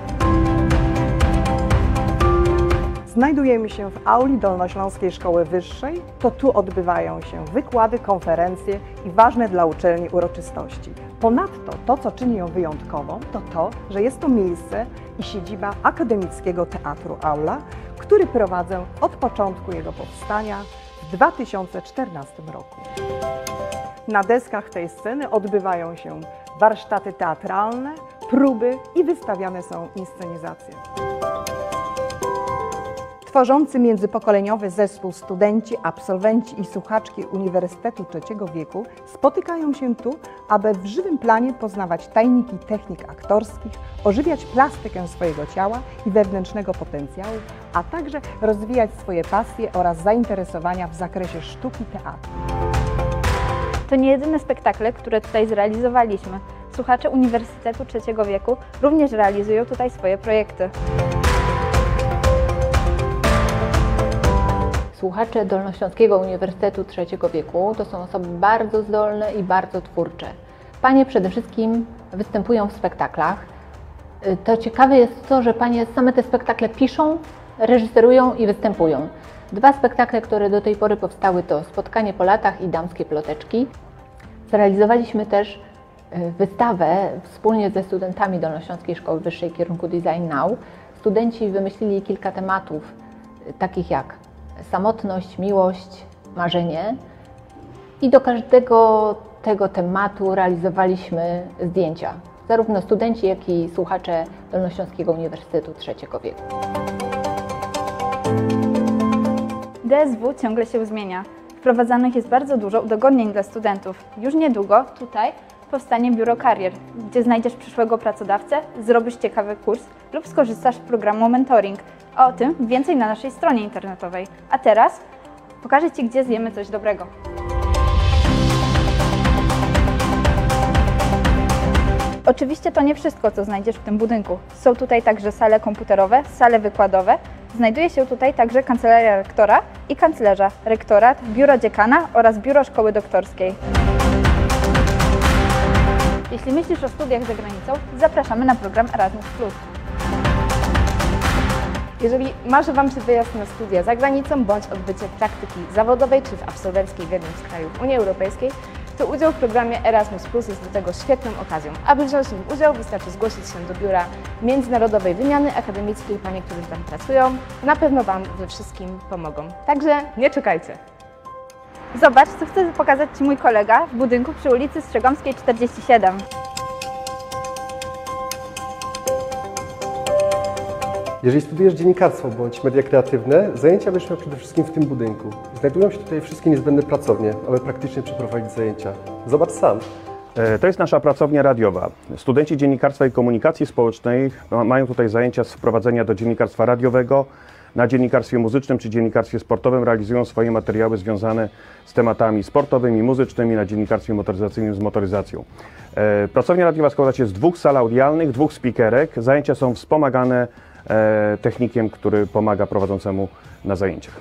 Znajdujemy się w auli Dolnośląskiej Szkoły Wyższej. To tu odbywają się wykłady, konferencje i ważne dla uczelni uroczystości. Ponadto to, co czyni ją wyjątkową, to to, że jest to miejsce i siedziba Akademickiego Teatru Aula, który prowadzę od początku jego powstania w 2014 roku. Na deskach tej sceny odbywają się warsztaty teatralne, próby i wystawiane są inscenizacje. Tworzący międzypokoleniowy zespół studenci, absolwenci i słuchaczki Uniwersytetu Trzeciego Wieku spotykają się tu, aby w żywym planie poznawać tajniki technik aktorskich, ożywiać plastykę swojego ciała i wewnętrznego potencjału, a także rozwijać swoje pasje oraz zainteresowania w zakresie sztuki teatru. To nie jedyne spektakle, które tutaj zrealizowaliśmy. Słuchacze Uniwersytetu Trzeciego Wieku również realizują tutaj swoje projekty. Słuchacze Dolnośląskiego Uniwersytetu Trzeciego Wieku to są osoby bardzo zdolne i bardzo twórcze. Panie przede wszystkim występują w spektaklach. To ciekawe jest to, że panie same te spektakle piszą, reżyserują i występują. Dwa spektakle, które do tej pory powstały to Spotkanie po latach i Damskie ploteczki. Zrealizowaliśmy też wystawę wspólnie ze studentami Dolnośląskiej Szkoły Wyższej kierunku Design Now. Studenci wymyślili kilka tematów, takich jak samotność, miłość, marzenie. I do każdego tego tematu realizowaliśmy zdjęcia. Zarówno studenci, jak i słuchacze Dolnośląskiego Uniwersytetu Trzeciego Wieku. DSW ciągle się zmienia. Wprowadzanych jest bardzo dużo udogodnień dla studentów. Już niedługo tutaj powstanie biuro karier, gdzie znajdziesz przyszłego pracodawcę, zrobisz ciekawy kurs lub skorzystasz z programu mentoring. O tym więcej na naszej stronie internetowej. A teraz pokażę Ci, gdzie zjemy coś dobrego. Oczywiście to nie wszystko, co znajdziesz w tym budynku. Są tutaj także sale komputerowe, sale wykładowe. Znajduje się tutaj także kancelaria rektora i kanclerza, rektorat, biuro dziekana oraz biuro szkoły doktorskiej. Jeśli myślisz o studiach za granicą, zapraszamy na program Erasmus+. Jeżeli marzy Wam się wyjazd na studia za granicą bądź odbycie praktyki zawodowej czy w absolwenckiej w jednym z krajów Unii Europejskiej, to udział w programie Erasmus Plus jest do tego świetną okazją. Aby wziąć w nim udział, wystarczy zgłosić się do biura Międzynarodowej Wymiany Akademickiej. Panie, którzy tam pracują, na pewno Wam we wszystkim pomogą. Także nie czekajcie. Zobacz, co chce pokazać Ci mój kolega w budynku przy ulicy Strzegomskiej 47. Jeżeli studiujesz dziennikarstwo bądź media kreatywne, zajęcia będziesz miał przede wszystkim w tym budynku. Znajdują się tutaj wszystkie niezbędne pracownie, aby praktycznie przeprowadzić zajęcia. Zobacz sam. E, To jest nasza pracownia radiowa. Studenci dziennikarstwa i komunikacji społecznej ma- mają tutaj zajęcia z wprowadzenia do dziennikarstwa radiowego. Na dziennikarstwie muzycznym czy dziennikarstwie sportowym realizują swoje materiały związane z tematami sportowymi, muzycznymi, na dziennikarstwie motoryzacyjnym z motoryzacją. E, Pracownia radiowa składa się z dwóch sal audialnych, dwóch spikerek. Zajęcia są wspomagane technikiem, który pomaga prowadzącemu na zajęciach.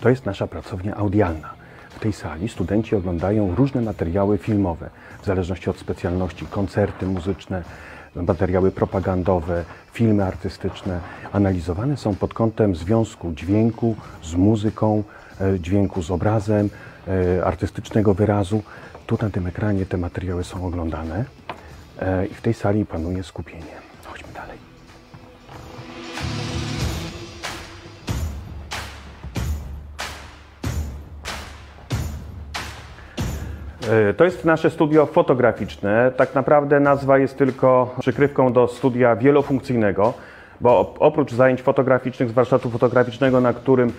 To jest nasza pracownia audialna. W tej sali studenci oglądają różne materiały filmowe, w zależności od specjalności, koncerty muzyczne, materiały propagandowe, filmy artystyczne. Analizowane są pod kątem związku dźwięku z muzyką, e, dźwięku z obrazem, e, artystycznego wyrazu. Tu na tym ekranie te materiały są oglądane e, i w tej sali panuje skupienie. To jest nasze studio fotograficzne. Tak naprawdę nazwa jest tylko przykrywką do studia wielofunkcyjnego, bo op- oprócz zajęć fotograficznych z warsztatu fotograficznego, na którym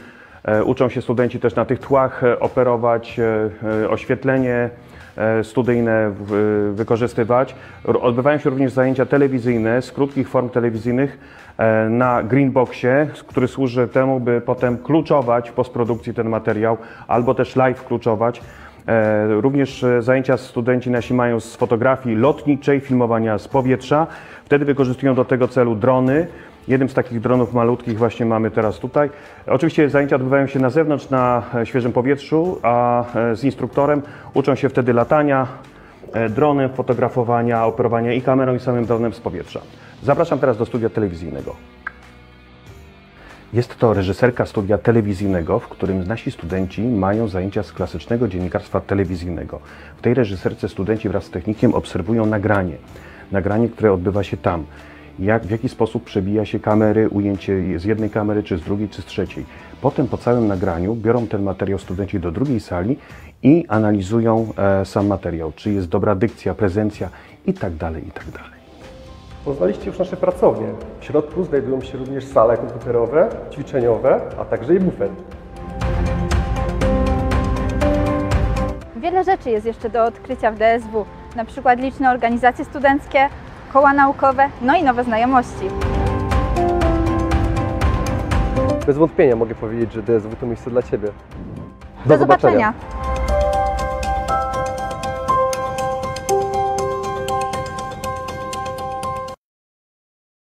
E, Uczą się studenci też na tych tłach e, operować, e, e, oświetlenie e, studyjne wykorzystywać. Odbywają się również zajęcia telewizyjne z krótkich form telewizyjnych e, na Greenboxie, który służy temu, by potem kluczować w postprodukcji ten materiał albo też live kluczować. E, Również e, zajęcia studenci nasi mają z fotografii lotniczej, filmowania z powietrza. Wtedy wykorzystują do tego celu drony. Jednym z takich dronów malutkich właśnie mamy teraz tutaj. Oczywiście zajęcia odbywają się na zewnątrz, na e, świeżym powietrzu, a z instruktorem uczą się wtedy latania, dronem, fotografowania, operowania i kamerą i samym dronem z powietrza. Zapraszam teraz do studia telewizyjnego. Jest to reżyserka studia telewizyjnego, w którym nasi studenci mają zajęcia z klasycznego dziennikarstwa telewizyjnego. W tej reżyserce studenci wraz z technikiem obserwują nagranie. Nagranie, które odbywa się tam. Jak, w jaki sposób przebija się kamery, ujęcie z jednej kamery, czy z drugiej, czy z trzeciej. Potem po całym nagraniu biorą ten materiał studenci do drugiej sali i analizują e, sam materiał, czy jest dobra dykcja, prezencja i tak Poznaliście już nasze pracownie. W środku znajdują się również sale komputerowe, ćwiczeniowe, a także i bufet. Wiele rzeczy jest jeszcze do odkrycia w DSW, na przykład liczne organizacje studenckie, koła naukowe, no i nowe znajomości. Bez wątpienia mogę powiedzieć, że DSW to miejsce dla Ciebie. Do zobaczenia.